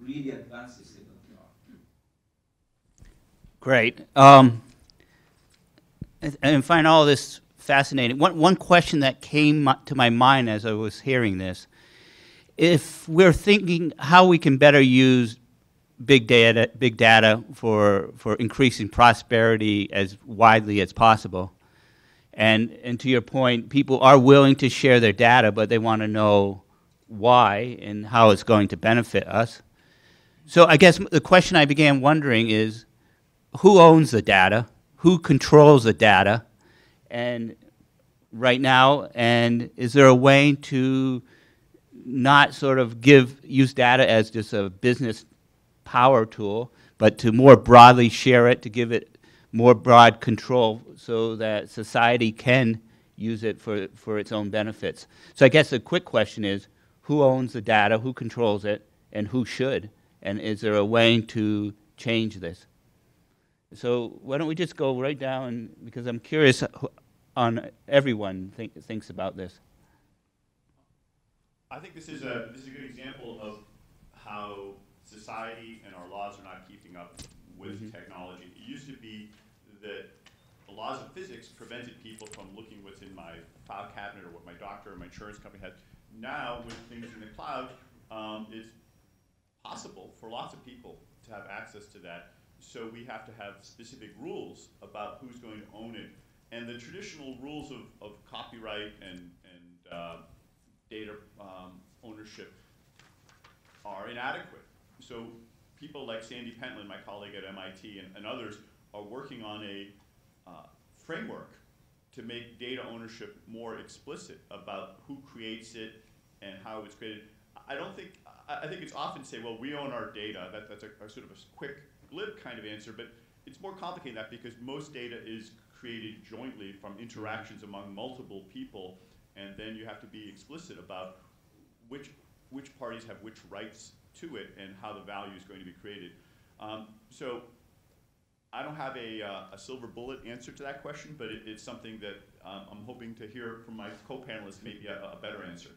really advance this art. Great. Um, and, and find all this fascinating. One, one question that came to my mind as I was hearing this if we're thinking how we can better use big data, big data for, for increasing prosperity as widely as possible, and, and to your point, people are willing to share their data, but they want to know why and how it's going to benefit us. So I guess the question I began wondering is who owns the data? Who controls the data? And right now, and is there a way to not sort of give use data as just a business power tool, but to more broadly share it, to give it more broad control so that society can use it for, for its own benefits. So I guess the quick question is who owns the data, who controls it, and who should? And is there a way to change this? So why don't we just go right down, because I'm curious on everyone think, thinks about this. I think this is a this is a good example of how society and our laws are not keeping up with Mhm. technology. It used to be that the laws of physics prevented people from looking what's in my file cabinet or what my doctor or my insurance company had. Now, with things in the cloud, um, it's possible for lots of people to have access to that. So we have to have specific rules about who's going to own it. And the traditional rules of, of copyright and, and uh, data um, ownership are inadequate. So people like Sandy Pentland, my colleague at MIT, and, and others are working on a uh, framework to make data ownership more explicit about who creates it and how it's created. I don't think, I, think it's often say, well, we own our data. That, that's a, a sort of a quick, glib kind of answer, but it's more complicated than that because most data is created jointly from interactions among multiple people, and then you have to be explicit about which, which parties have which rights to it and how the value is going to be created. Um, so I don't have a, uh, a silver bullet answer to that question, but it, it's something that um, I'm hoping to hear from my co-panelists maybe a, a better answer.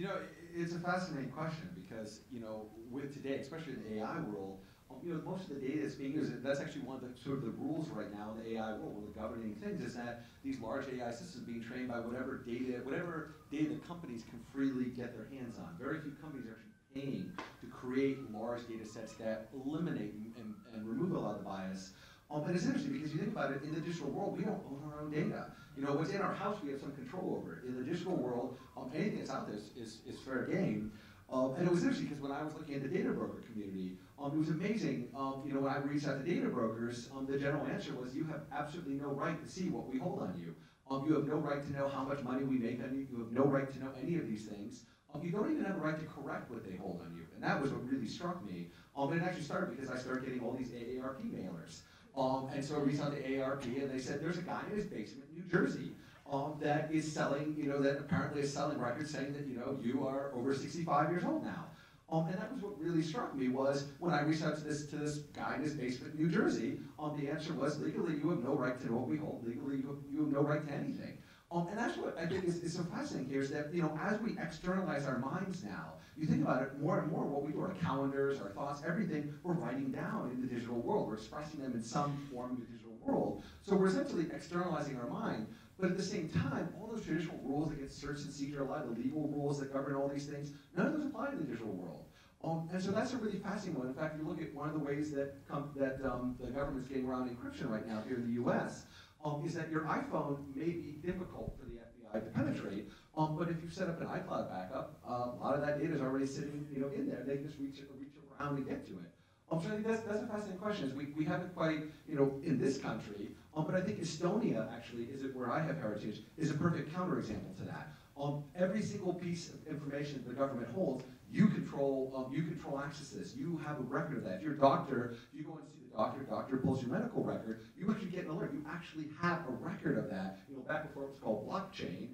You know, it's a fascinating question because, you know, with today, especially in the AI world, um, you know, most of the data that's being used, that's actually one of the, sort of the rules right now in the AI world, one of the governing things is that these large AI systems being trained by whatever data, whatever data companies can freely get their hands on. Very few companies are actually paying to create large data sets that eliminate and, and, remove a lot of bias. Um, and it's interesting because you think about it, in the digital world, we don't own our own data. You know, what's in our house, we have some control over. it. In the digital world, um, anything that's out there is, is, is fair game. Um, and it was interesting because when I was looking at the data broker community, um, it was amazing. Um, you know, when I reached out to data brokers, um, the general answer was, "You have absolutely no right to see what we hold on you. Um, you have no right to know how much money we make on you. You have no right to know any of these things. Um, you don't even have a right to correct what they hold on you." And that was what really struck me. And it actually started because I started getting all these AARP mailers. Um, and so I reached out to AARP, and they said, "There's a guy in his basement in New Jersey." Um, that is selling, you know, that apparently is selling records saying that, you know, you are over 65 years old now. Um, and that was what really struck me was when I reached out to this to this guy in his basement in New Jersey. Um, the answer was legally you have no right to know what we hold. Legally you have, you have no right to anything. Um, and that's what I think is, is so fascinating here is that you know as we externalize our minds now, you think about it more and more. What we do, our calendars, our thoughts, everything, we're writing down in the digital world. We're expressing them in some form in the digital world. So we're essentially externalizing our mind. But at the same time, all those traditional rules against search and seizure, a lot of the legal rules that govern all these things, none of those apply in the digital world. Um, and so that's a really fascinating one. In fact, you look at one of the ways that that um, the government's getting around encryption right now here in the U.S. Um, is that your iPhone may be difficult for the FBI to penetrate, um, but if you set up an iCloud backup, uh, a lot of that data is already sitting, you know, in there. They just reach reach around and get to it. Um, so I think that's, that's a fascinating question. Is we, we haven't quite, you know, in this country, um, but I think Estonia actually is it where I have heritage is a perfect counterexample to that. Um, every single piece of information the government holds, you control. Um, you control access to this. You have a record of that. If you're a doctor, you go and see the doctor. Doctor pulls your medical record. You actually get an alert. You actually have a record of that. You know, back before it was called blockchain,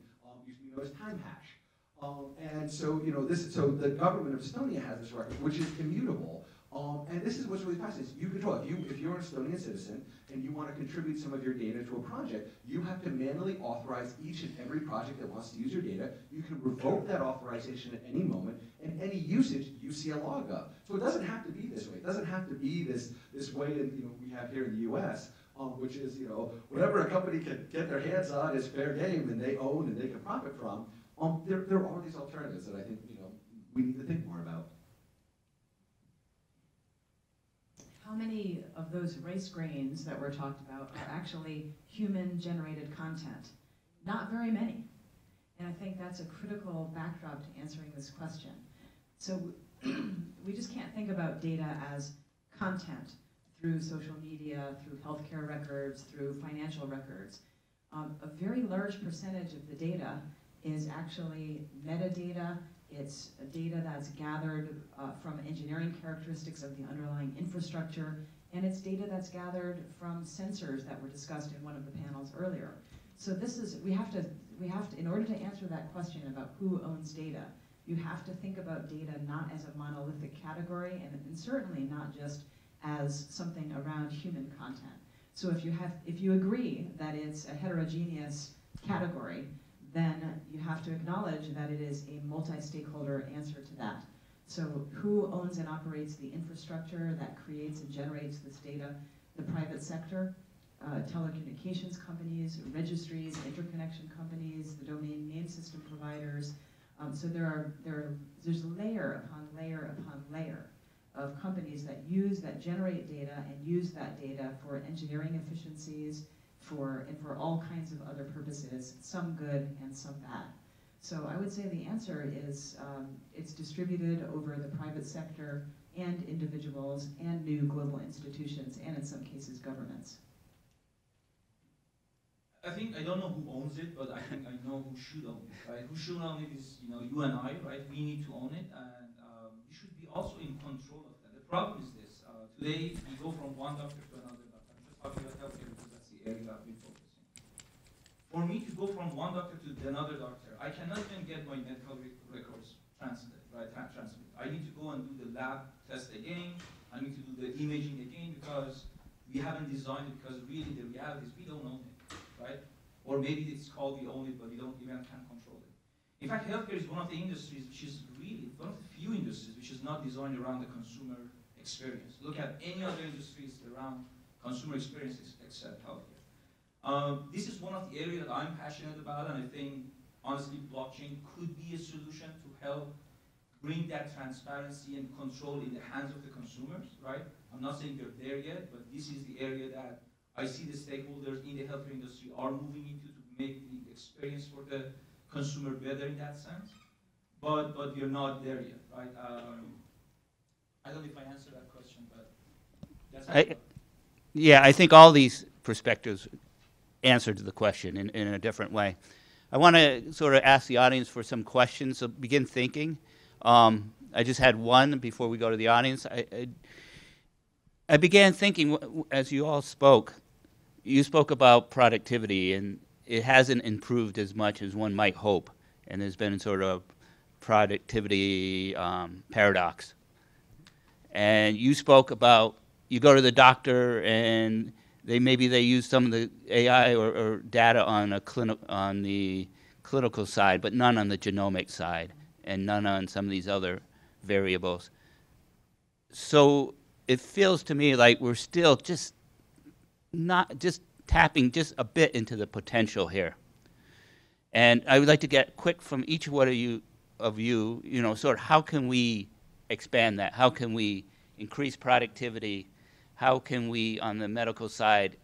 known as time hash. Um, and so, you know, this. So the government of Estonia has this record, which is immutable. Um, and this is what's really fascinating. You control, if, you, if you're an Estonian citizen and you want to contribute some of your data to a project, you have to manually authorize each and every project that wants to use your data. You can revoke that authorization at any moment, and any usage, you see a log of. So it doesn't have to be this way. It doesn't have to be this, this way that you know, we have here in the US, um, which is, you know, whatever a company can get their hands on is fair game and they own and they can profit from. Um, there, there are these alternatives that I think, you know, we need to think more about. How many of those rice grains that were talked about are actually human-generated content? Not very many. And I think that's a critical backdrop to answering this question. So we just can't think about data as content through social media, through healthcare records, through financial records. Um, a very large percentage of the data is actually metadata it's data that's gathered uh, from engineering characteristics of the underlying infrastructure, and it's data that's gathered from sensors that were discussed in one of the panels earlier. So this is, we have to, we have to, in order to answer that question about who owns data, you have to think about data not as a monolithic category and, and certainly not just as something around human content. So if you have, if you agree that it's a heterogeneous category, then you have to acknowledge that it is a multi-stakeholder answer to that. So who owns and operates the infrastructure that creates and generates this data? The private sector, uh, telecommunications companies, registries, interconnection companies, the domain name system providers. Um, so there are, there are, there's layer upon layer upon layer of companies that use, that generate data and use that data for engineering efficiencies, for, and for all kinds of other purposes, some good and some bad. So I would say the answer is um, it's distributed over the private sector and individuals and new global institutions and in some cases governments. I think I don't know who owns it, but I think I know who should own it, right? Who should own it is you know you and I, right? We need to own it, and um, we should be also in control of that. The problem is this: uh, today we go from one doctor to another doctor. I'm just talking about healthcare because that's the area I've been focusing. For me to go from one doctor to another doctor, I cannot even get my medical records translated, right, tra transmitted. I need to go and do the lab test again. I need to do the imaging again because we haven't designed it because really the reality is we don't own it, right? Or maybe it's called the it, but we don't even can control it. In fact, healthcare is one of the industries which is really one of the few industries which is not designed around the consumer experience. Look at any other industries around consumer experiences except healthcare. Um, this is one of the areas that I'm passionate about, and I think honestly, blockchain could be a solution to help bring that transparency and control in the hands of the consumers, right? I'm not saying they're there yet, but this is the area that I see the stakeholders in the healthcare industry are moving into to make the experience for the consumer better in that sense. But but we're not there yet, right? Um, I don't know if I answered that question, but that's. I- Yeah, I think all these perspectives answer to the question in, in a different way. I want to sort of ask the audience for some questions, so begin thinking. Um, I just had one before we go to the audience. I, I, I began thinking as you all spoke. You spoke about productivity, and it hasn't improved as much as one might hope, and there's been sort of productivity um, paradox. And you spoke about you go to the doctor and they maybe they use some of the AI or, or data on a on the clinical side, but none on the genomic side, and none on some of these other variables. So it feels to me like we're still just not just tapping just a bit into the potential here. And I would like to get quick from each one of you of you, you know, sort of how can we expand that? How can we increase productivity? How can we, on the medical side,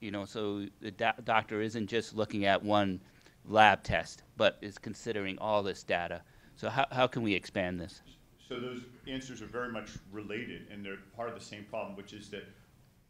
you know, so the doc- doctor isn't just looking at one lab test, but is considering all this data? So how, how can we expand this? So those answers are very much related, and they're part of the same problem, which is that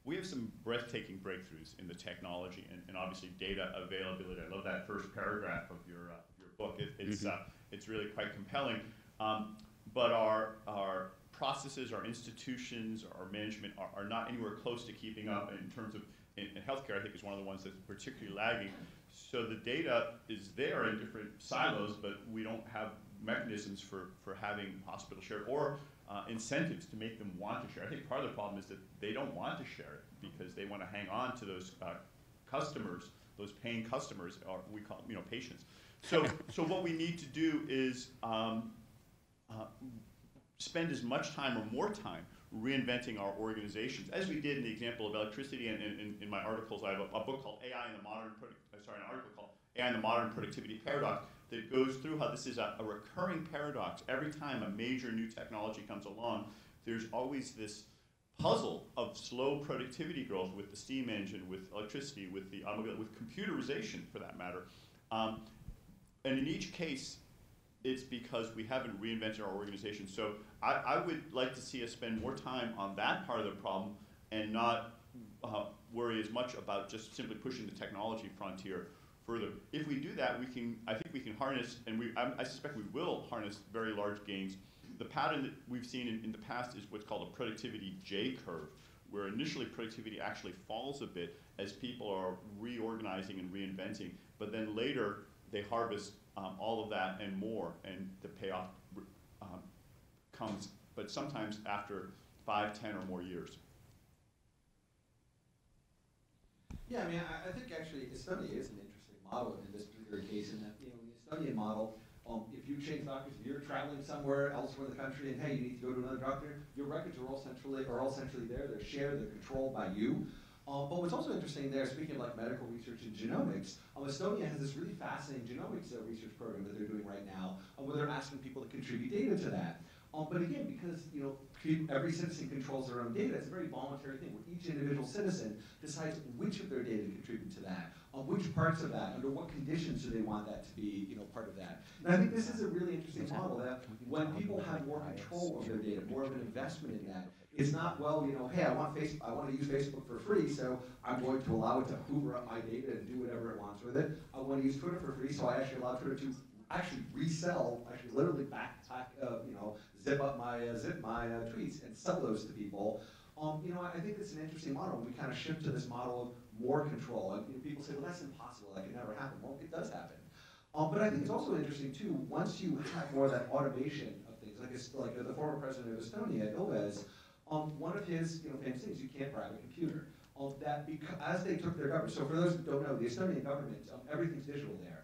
we have some breathtaking breakthroughs in the technology and, and obviously data availability. I love that first paragraph of your, uh, your book. It, it's, uh, it's really quite compelling. Um, but our, our processes, our institutions, our management are, are not anywhere close to keeping up in terms of, in, in healthcare, I think is one of the ones that's particularly lagging. So the data is there in different silos, but we don't have mechanisms for, for having hospital share or uh, incentives to make them want to share. I think part of the problem is that they don't want to share it because they want to hang on to those uh, customers, those paying customers, or we call you know patients. So, so what we need to do is um, uh, spend as much time or more time reinventing our organizations, as we did in the example of electricity. And in, in, my articles, I have a, a, book called AI in the Modern, Product, uh, sorry, an article called AI in the Modern Productivity Paradox that goes through how this is a, a recurring paradox. Every time a major new technology comes along, there's always this puzzle of slow productivity growth with the steam engine, with electricity, with the automobile, with computerization for that matter. Um, and in each case, it's because we haven't reinvented our organization. So I, I, would like to see us spend more time on that part of the problem and not uh, worry as much about just simply pushing the technology frontier further. If we do that, we can. I think we can harness, and we. I, I suspect we will harness very large gains. The pattern that we've seen in, in the past is what's called a productivity J curve, where initially productivity actually falls a bit as people are reorganizing and reinventing, but then later they harvest um, all of that and more, and the payoff um, comes, but sometimes after five, ten, or more years. Yeah, I mean, I, I think actually Estonia is an model in this particular case, in that you know the Estonian model. Um, if you change doctors, if you're traveling somewhere elsewhere in the country, and hey, you need to go to another doctor, your records are all centrally are all centrally there. They're shared. They're controlled by you. Um, but what's also interesting there, speaking of like medical research and genomics, um, Estonia has this really fascinating genomics uh, research program that they're doing right now, uh, where they're asking people to contribute data to that. Um, but again, because you know every citizen controls their own data, it's a very voluntary thing where each individual citizen decides which of their data to contribute to that, which parts of that, under what conditions do they want that to be you know part of that. And I think this is a really interesting model that when people have more control of their data, more of an investment in that, it's not, well, you know, hey, I want Facebook, I want to use Facebook for free, so I'm going to allow it to hoover up my data and do whatever it wants with it. I want to use Twitter for free, so I actually allow Twitter to actually resell, actually literally back, back uh, you know, zip up my, uh, zip my uh, tweets and sell those to people. Um, you know, I think it's an interesting model. We kind of shift to this model of more control. And people say, well, that's impossible. That can never happen. Well, it does happen. Um, but I think it's also interesting too. Once you have more of that automation of things, like like the former president of Estonia, Ilves, um, one of his you know, famous things, you can't bribe a computer. Um, that because, as they took their government, so for those who don't know, the Estonian government, um, everything's digital there.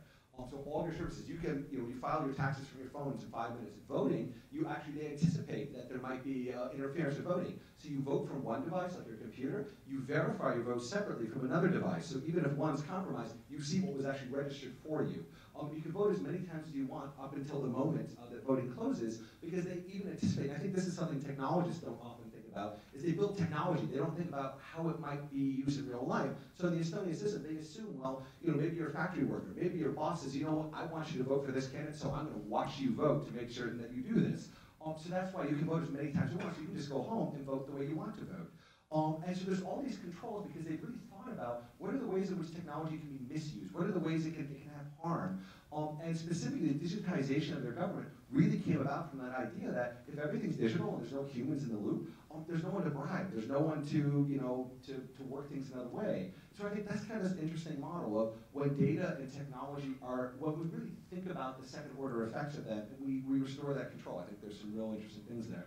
So all your services, you can, you know, you file your taxes from your phones in five minutes. Of voting, you actually, they anticipate that there might be uh, interference with voting. So you vote from one device, like your computer, you verify your vote separately from another device. So even if one's compromised, you see what was actually registered for you. Um, you can vote as many times as you want up until the moment uh, that voting closes, because they even anticipate, I think this is something technologists don't often think about, is they build technology, they don't think about how it might be used in real life. So in the Estonian system, they assume, well, you know, maybe you're a factory worker, maybe your boss says, you know I want you to vote for this candidate, so I'm gonna watch you vote to make sure that you do this. Um, so that's why you can vote as many times as you want, so you can just go home and vote the way you want to vote. Um, and so there's all these controls because they've really thought about what are the ways in which technology can be misused, what are the ways it can, it harm. Um, and specifically, the digitization of their government really came about from that idea that if everything's digital and there's no humans in the loop, um, there's no one to bribe, there's no one to, you know, to, to work things another way. So I think that's kind of an interesting model of when data and technology are, when we really think about the second order effects of that, we, we restore that control. I think there's some real interesting things there.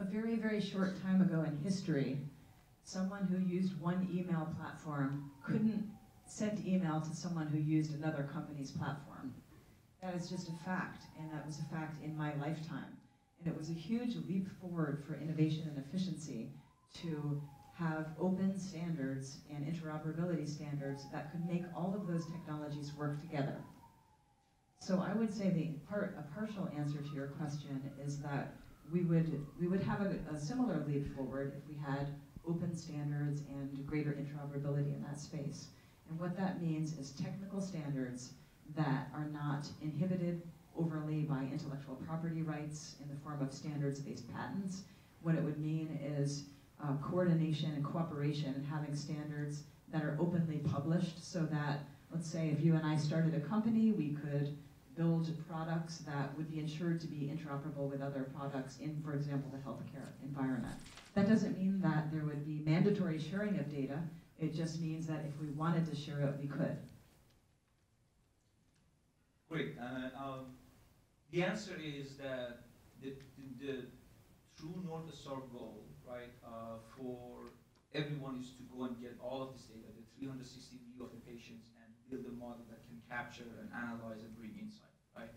A very, very short time ago in history, someone who used one email platform couldn't send email to someone who used another company's platform. That is just a fact, and that was a fact in my lifetime. And it was a huge leap forward for innovation and efficiency to have open standards and interoperability standards that could make all of those technologies work together. So I would say the part, a partial answer to your question is that we would, we would have a, a similar leap forward if we had open standards and greater interoperability in that space. And what that means is technical standards that are not inhibited overly by intellectual property rights in the form of standards-based patents. What it would mean is uh, coordination and cooperation and having standards that are openly published so that, let's say, if you and I started a company, we could build products that would be ensured to be interoperable with other products in, for example, the healthcare environment. That doesn't mean that there would be mandatory sharing of data. It just means that if we wanted to share it, we could. Great. Uh, um, the answer is that the, the, the true North Star goal, right, uh, for everyone is to go and get all of this data, the 360 view of the patients, and build a model that can capture and analyze and bring insight, right?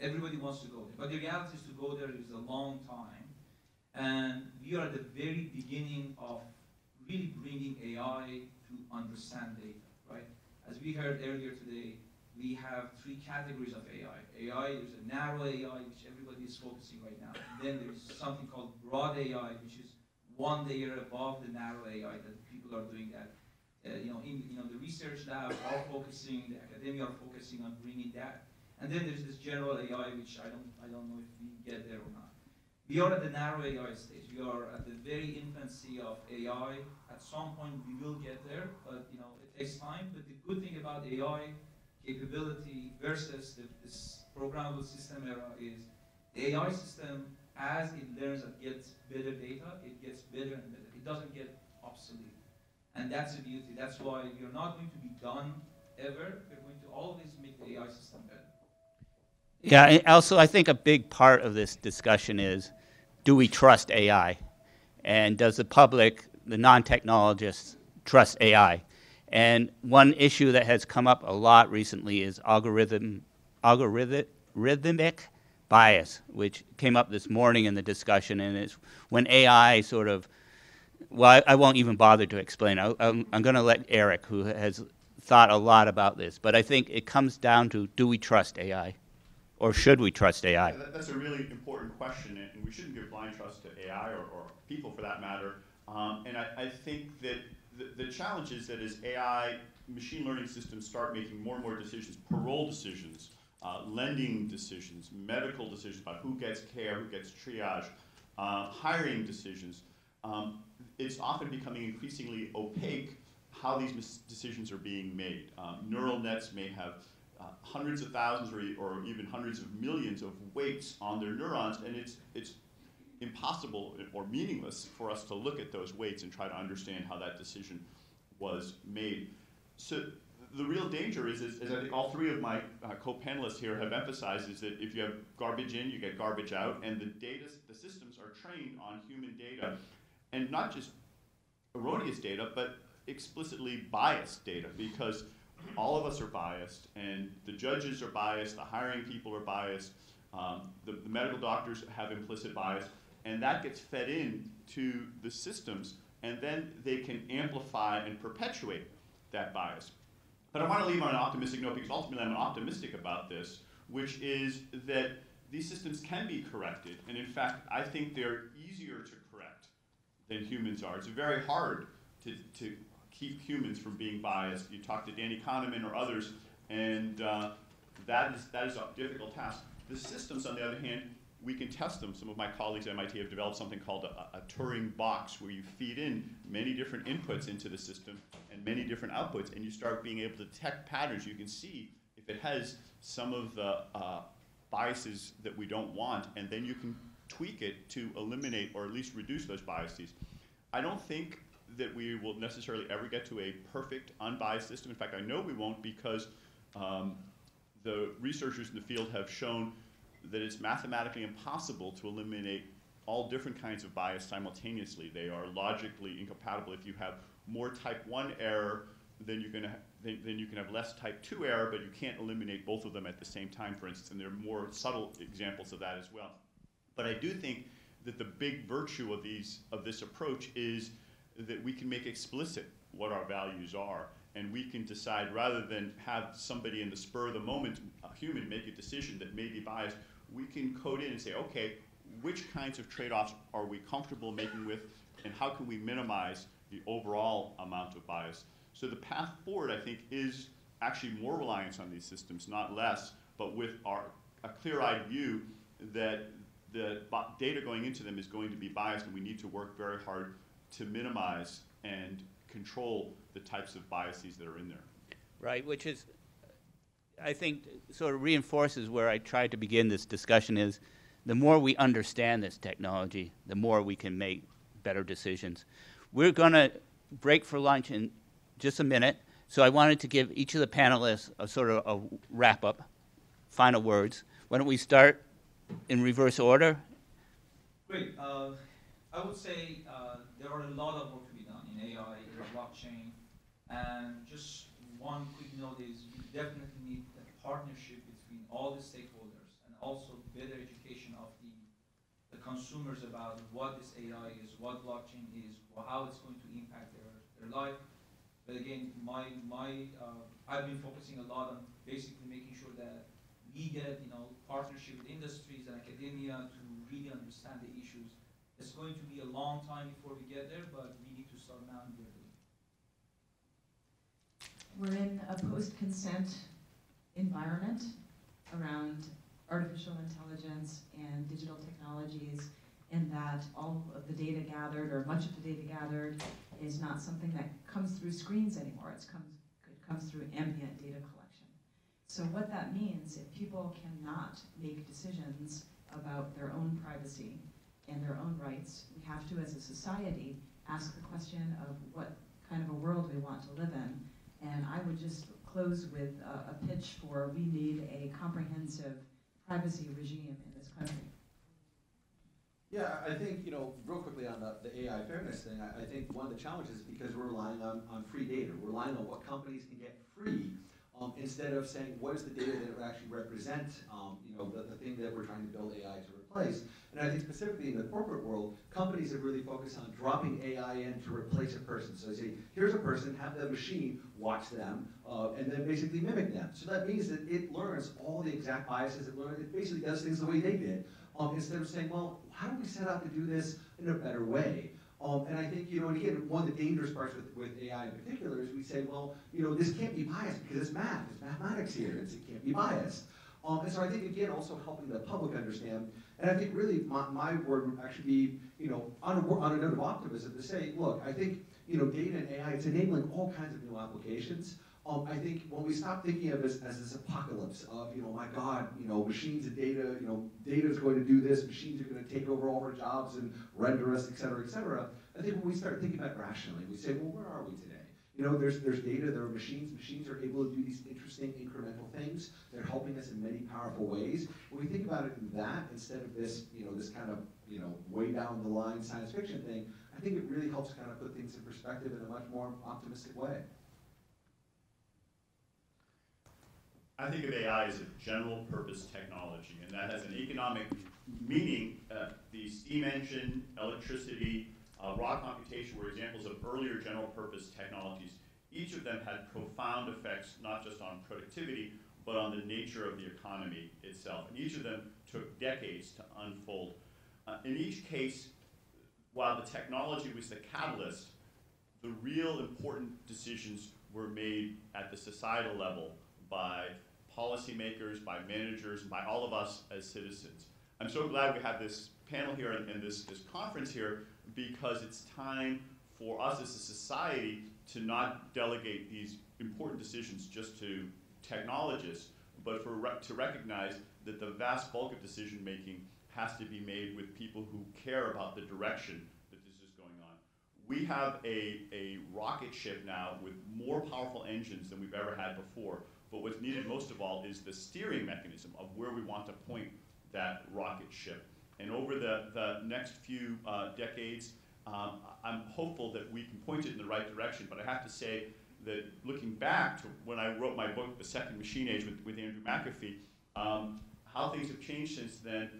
Everybody wants to go there, but the reality is to go there is a long time, and we are at the very beginning of really bringing AI to understand data, right? As we heard earlier today, we have three categories of AI. AI, there's a narrow AI, which everybody is focusing right now. And then there's something called broad AI, which is one layer above the narrow AI that people are doing that. Uh, you know, in you know the research labs are focusing, the academia are focusing on bringing that. And then there's this general AI, which I don't, I don't know if we get there or not. We are at the narrow AI stage. We are at the very infancy of AI. At some point, we will get there, but you know, it takes time. But the good thing about AI capability versus the, this programmable system era is the AI system, as it learns and gets better data, it gets better and better. It doesn't get obsolete. And that's the beauty. That's why we're not going to be done ever. We're going to always make the AI system better. Yeah, also I think a big part of this discussion is do we trust AI? And does the public, the non technologists, trust AI? And one issue that has come up a lot recently is algorithm, algorithmic, bias, which came up this morning in the discussion. And it's when AI sort of, well, I, I won't even bother to explain. I, I'm, I'm going to let Erik, who has thought a lot about this, but I think it comes down to do we trust AI? Or should we trust AI? Yeah, that, that's a really important question, and we shouldn't give blind trust to AI or, or people for that matter. Um, and I, I think that the, the challenge is that as AI machine learning systems start making more and more decisions, parole decisions, uh, lending decisions, medical decisions about who gets care, who gets triage, uh, hiring decisions, um, it's often becoming increasingly opaque how these decisions are being made. Um, neural nets may have uh, hundreds of thousands or, or, even hundreds of millions of weights on their neurons, and it's, it's impossible or meaningless for us to look at those weights and try to understand how that decision was made. So the real danger is, is, I think all three of my uh, co-panelists here have emphasized is that if you have garbage in, you get garbage out, and the data, the systems are trained on human data, and not just erroneous data, but explicitly biased data, because all of us are biased, and the judges are biased, the hiring people are biased, um, the, the medical doctors have implicit bias, and that gets fed in to the systems, and then they can amplify and perpetuate that bias. But I want to leave on an optimistic note because ultimately I'm optimistic about this, which is that these systems can be corrected, and in fact, I think they're easier to correct than humans are. It's very hard to, to keep humans from being biased. You talk to Danny Kahneman or others, and uh, that is that is a difficult task. The systems, on the other hand, we can test them. Some of my colleagues at MIT have developed something called a, a Turing box, where you feed in many different inputs into the system and many different outputs, and you start being able to detect patterns. You can see if it has some of the uh, biases that we don't want, and then you can tweak it to eliminate or at least reduce those biases. I don't think that we will necessarily ever get to a perfect, unbiased system. In fact, I know we won't because um, the researchers in the field have shown that it's mathematically impossible to eliminate all different kinds of bias simultaneously. They are logically incompatible. If you have more type 1 error, then going to then, then you can have less type 2 error, but you can't eliminate both of them at the same time, for instance, and there are more subtle examples of that as well. But I do think that the big virtue of these of this approach is that we can make explicit what our values are, and we can decide rather than have somebody in the spur of the moment, a human, make a decision that may be biased. We can code in and say, okay, which kinds of trade-offs are we comfortable making with, and how can we minimize the overall amount of bias? So the path forward, I think, is actually more reliance on these systems, not less, but with our a clear-eyed view that the data going into them is going to be biased, and we need to work very hard to minimize and control the types of biases that are in there. Right, which is, I think, sort of reinforces where I tried to begin this discussion is the more we understand this technology, the more we can make better decisions. We're going to break for lunch in just a minute, so I wanted to give each of the panelists a sort of a wrap up, final words. Why don't we start in reverse order? Great. Uh, I would say uh, there are a lot of work to be done in AI, in blockchain, and just one quick note is we definitely need a partnership between all the stakeholders and also better education of the, the consumers about what this AI is, what blockchain is, how it's going to impact their, their life. But again, my, my, uh, I've been focusing a lot on basically making sure that we get, you know, partnership with industries and academia to really understand the issues it's going to be a long time before we get there, but we need to start now and we're We're in a post-consent environment around artificial intelligence and digital technologies in that all of the data gathered or much of the data gathered is not something that comes through screens anymore. It's comes, it comes through ambient data collection. So what that means, if people cannot make decisions about their own privacy and their own rights, we have to, as a society, ask the question of what kind of a world we want to live in. And I would just close with a, a pitch for we need a comprehensive privacy regime in this country. Yeah, I think, you know, real quickly on the, the AI fairness thing, I, I think one of the challenges is because we're relying on, on free data. We're relying on what companies can get free um, instead of saying what is the data that would actually represent, um, you know, the, the thing that we're trying to build AI to replace. And I think specifically in the corporate world, companies have really focused on dropping AI in to replace a person. So they say, here's a person, have the machine watch them, uh, and then basically mimic them. So that means that it learns all the exact biases it learned. It basically does things the way they did. Um, instead of saying, well, how do we set out to do this in a better way? Um, and I think, you know, and again, one of the dangerous parts with, with AI in particular is we say, well, you know, this can't be biased because it's math, it's mathematics here, it's, it can't be biased. Um, and so I think, again, also helping the public understand, and I think really my, my word would actually be, you know, on a, on a note of optimism to say, look, I think, you know, data and AI, it's enabling all kinds of new applications. Um, I think when we stop thinking of this as this apocalypse of, you know, my God, you know, machines and data, you know, data is going to do this, machines are going to take over all our jobs and render us, et cetera, et cetera. I think when we start thinking about rationally, we say, well, where are we today? You know, there's, there's data, there are machines. Machines are able to do these interesting incremental things. They're helping us in many powerful ways. When we think about it in that, instead of this, you know, this kind of, you know, way down the line science fiction thing, I think it really helps kind of put things in perspective in a much more optimistic way. I think of AI as a general purpose technology, and that has an economic meaning. Uh, the steam engine, electricity, uh, raw computation were examples of earlier general purpose technologies. Each of them had profound effects, not just on productivity, but on the nature of the economy itself. And each of them took decades to unfold. Uh, in each case, while the technology was the catalyst, the real important decisions were made at the societal level by policymakers, by managers, and by all of us as citizens. I'm so glad we have this panel here and, and this, this conference here because it's time for us as a society to not delegate these important decisions just to technologists, but for re- to recognize that the vast bulk of decision making has to be made with people who care about the direction that this is going on. We have a, a rocket ship now with more powerful engines than we've ever had before. But what's needed most of all is the steering mechanism of where we want to point that rocket ship. And over the, the next few uh, decades, um, I'm hopeful that we can point it in the right direction. But I have to say that looking back to when I wrote my book, The Second Machine Age, with, with Andrew McAfee, um, how things have changed since then.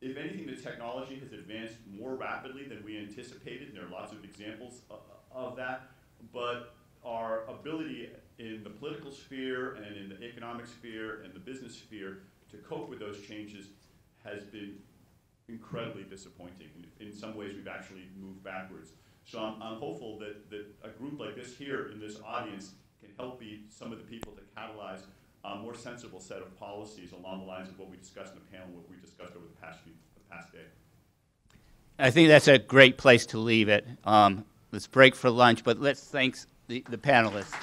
If anything, the technology has advanced more rapidly than we anticipated, and there are lots of examples of, of that. But our ability in the political sphere and in the economic sphere and the business sphere to cope with those changes has been incredibly disappointing. In, some ways, we've actually moved backwards. So I'm, I'm hopeful that, that a group like this here in this audience can help be some of the people to catalyze a more sensible set of policies along the lines of what we discussed in the panel, what we discussed over the past few, the past day. I think that's a great place to leave it. Um, let's break for lunch, but let's thank the, the panelists.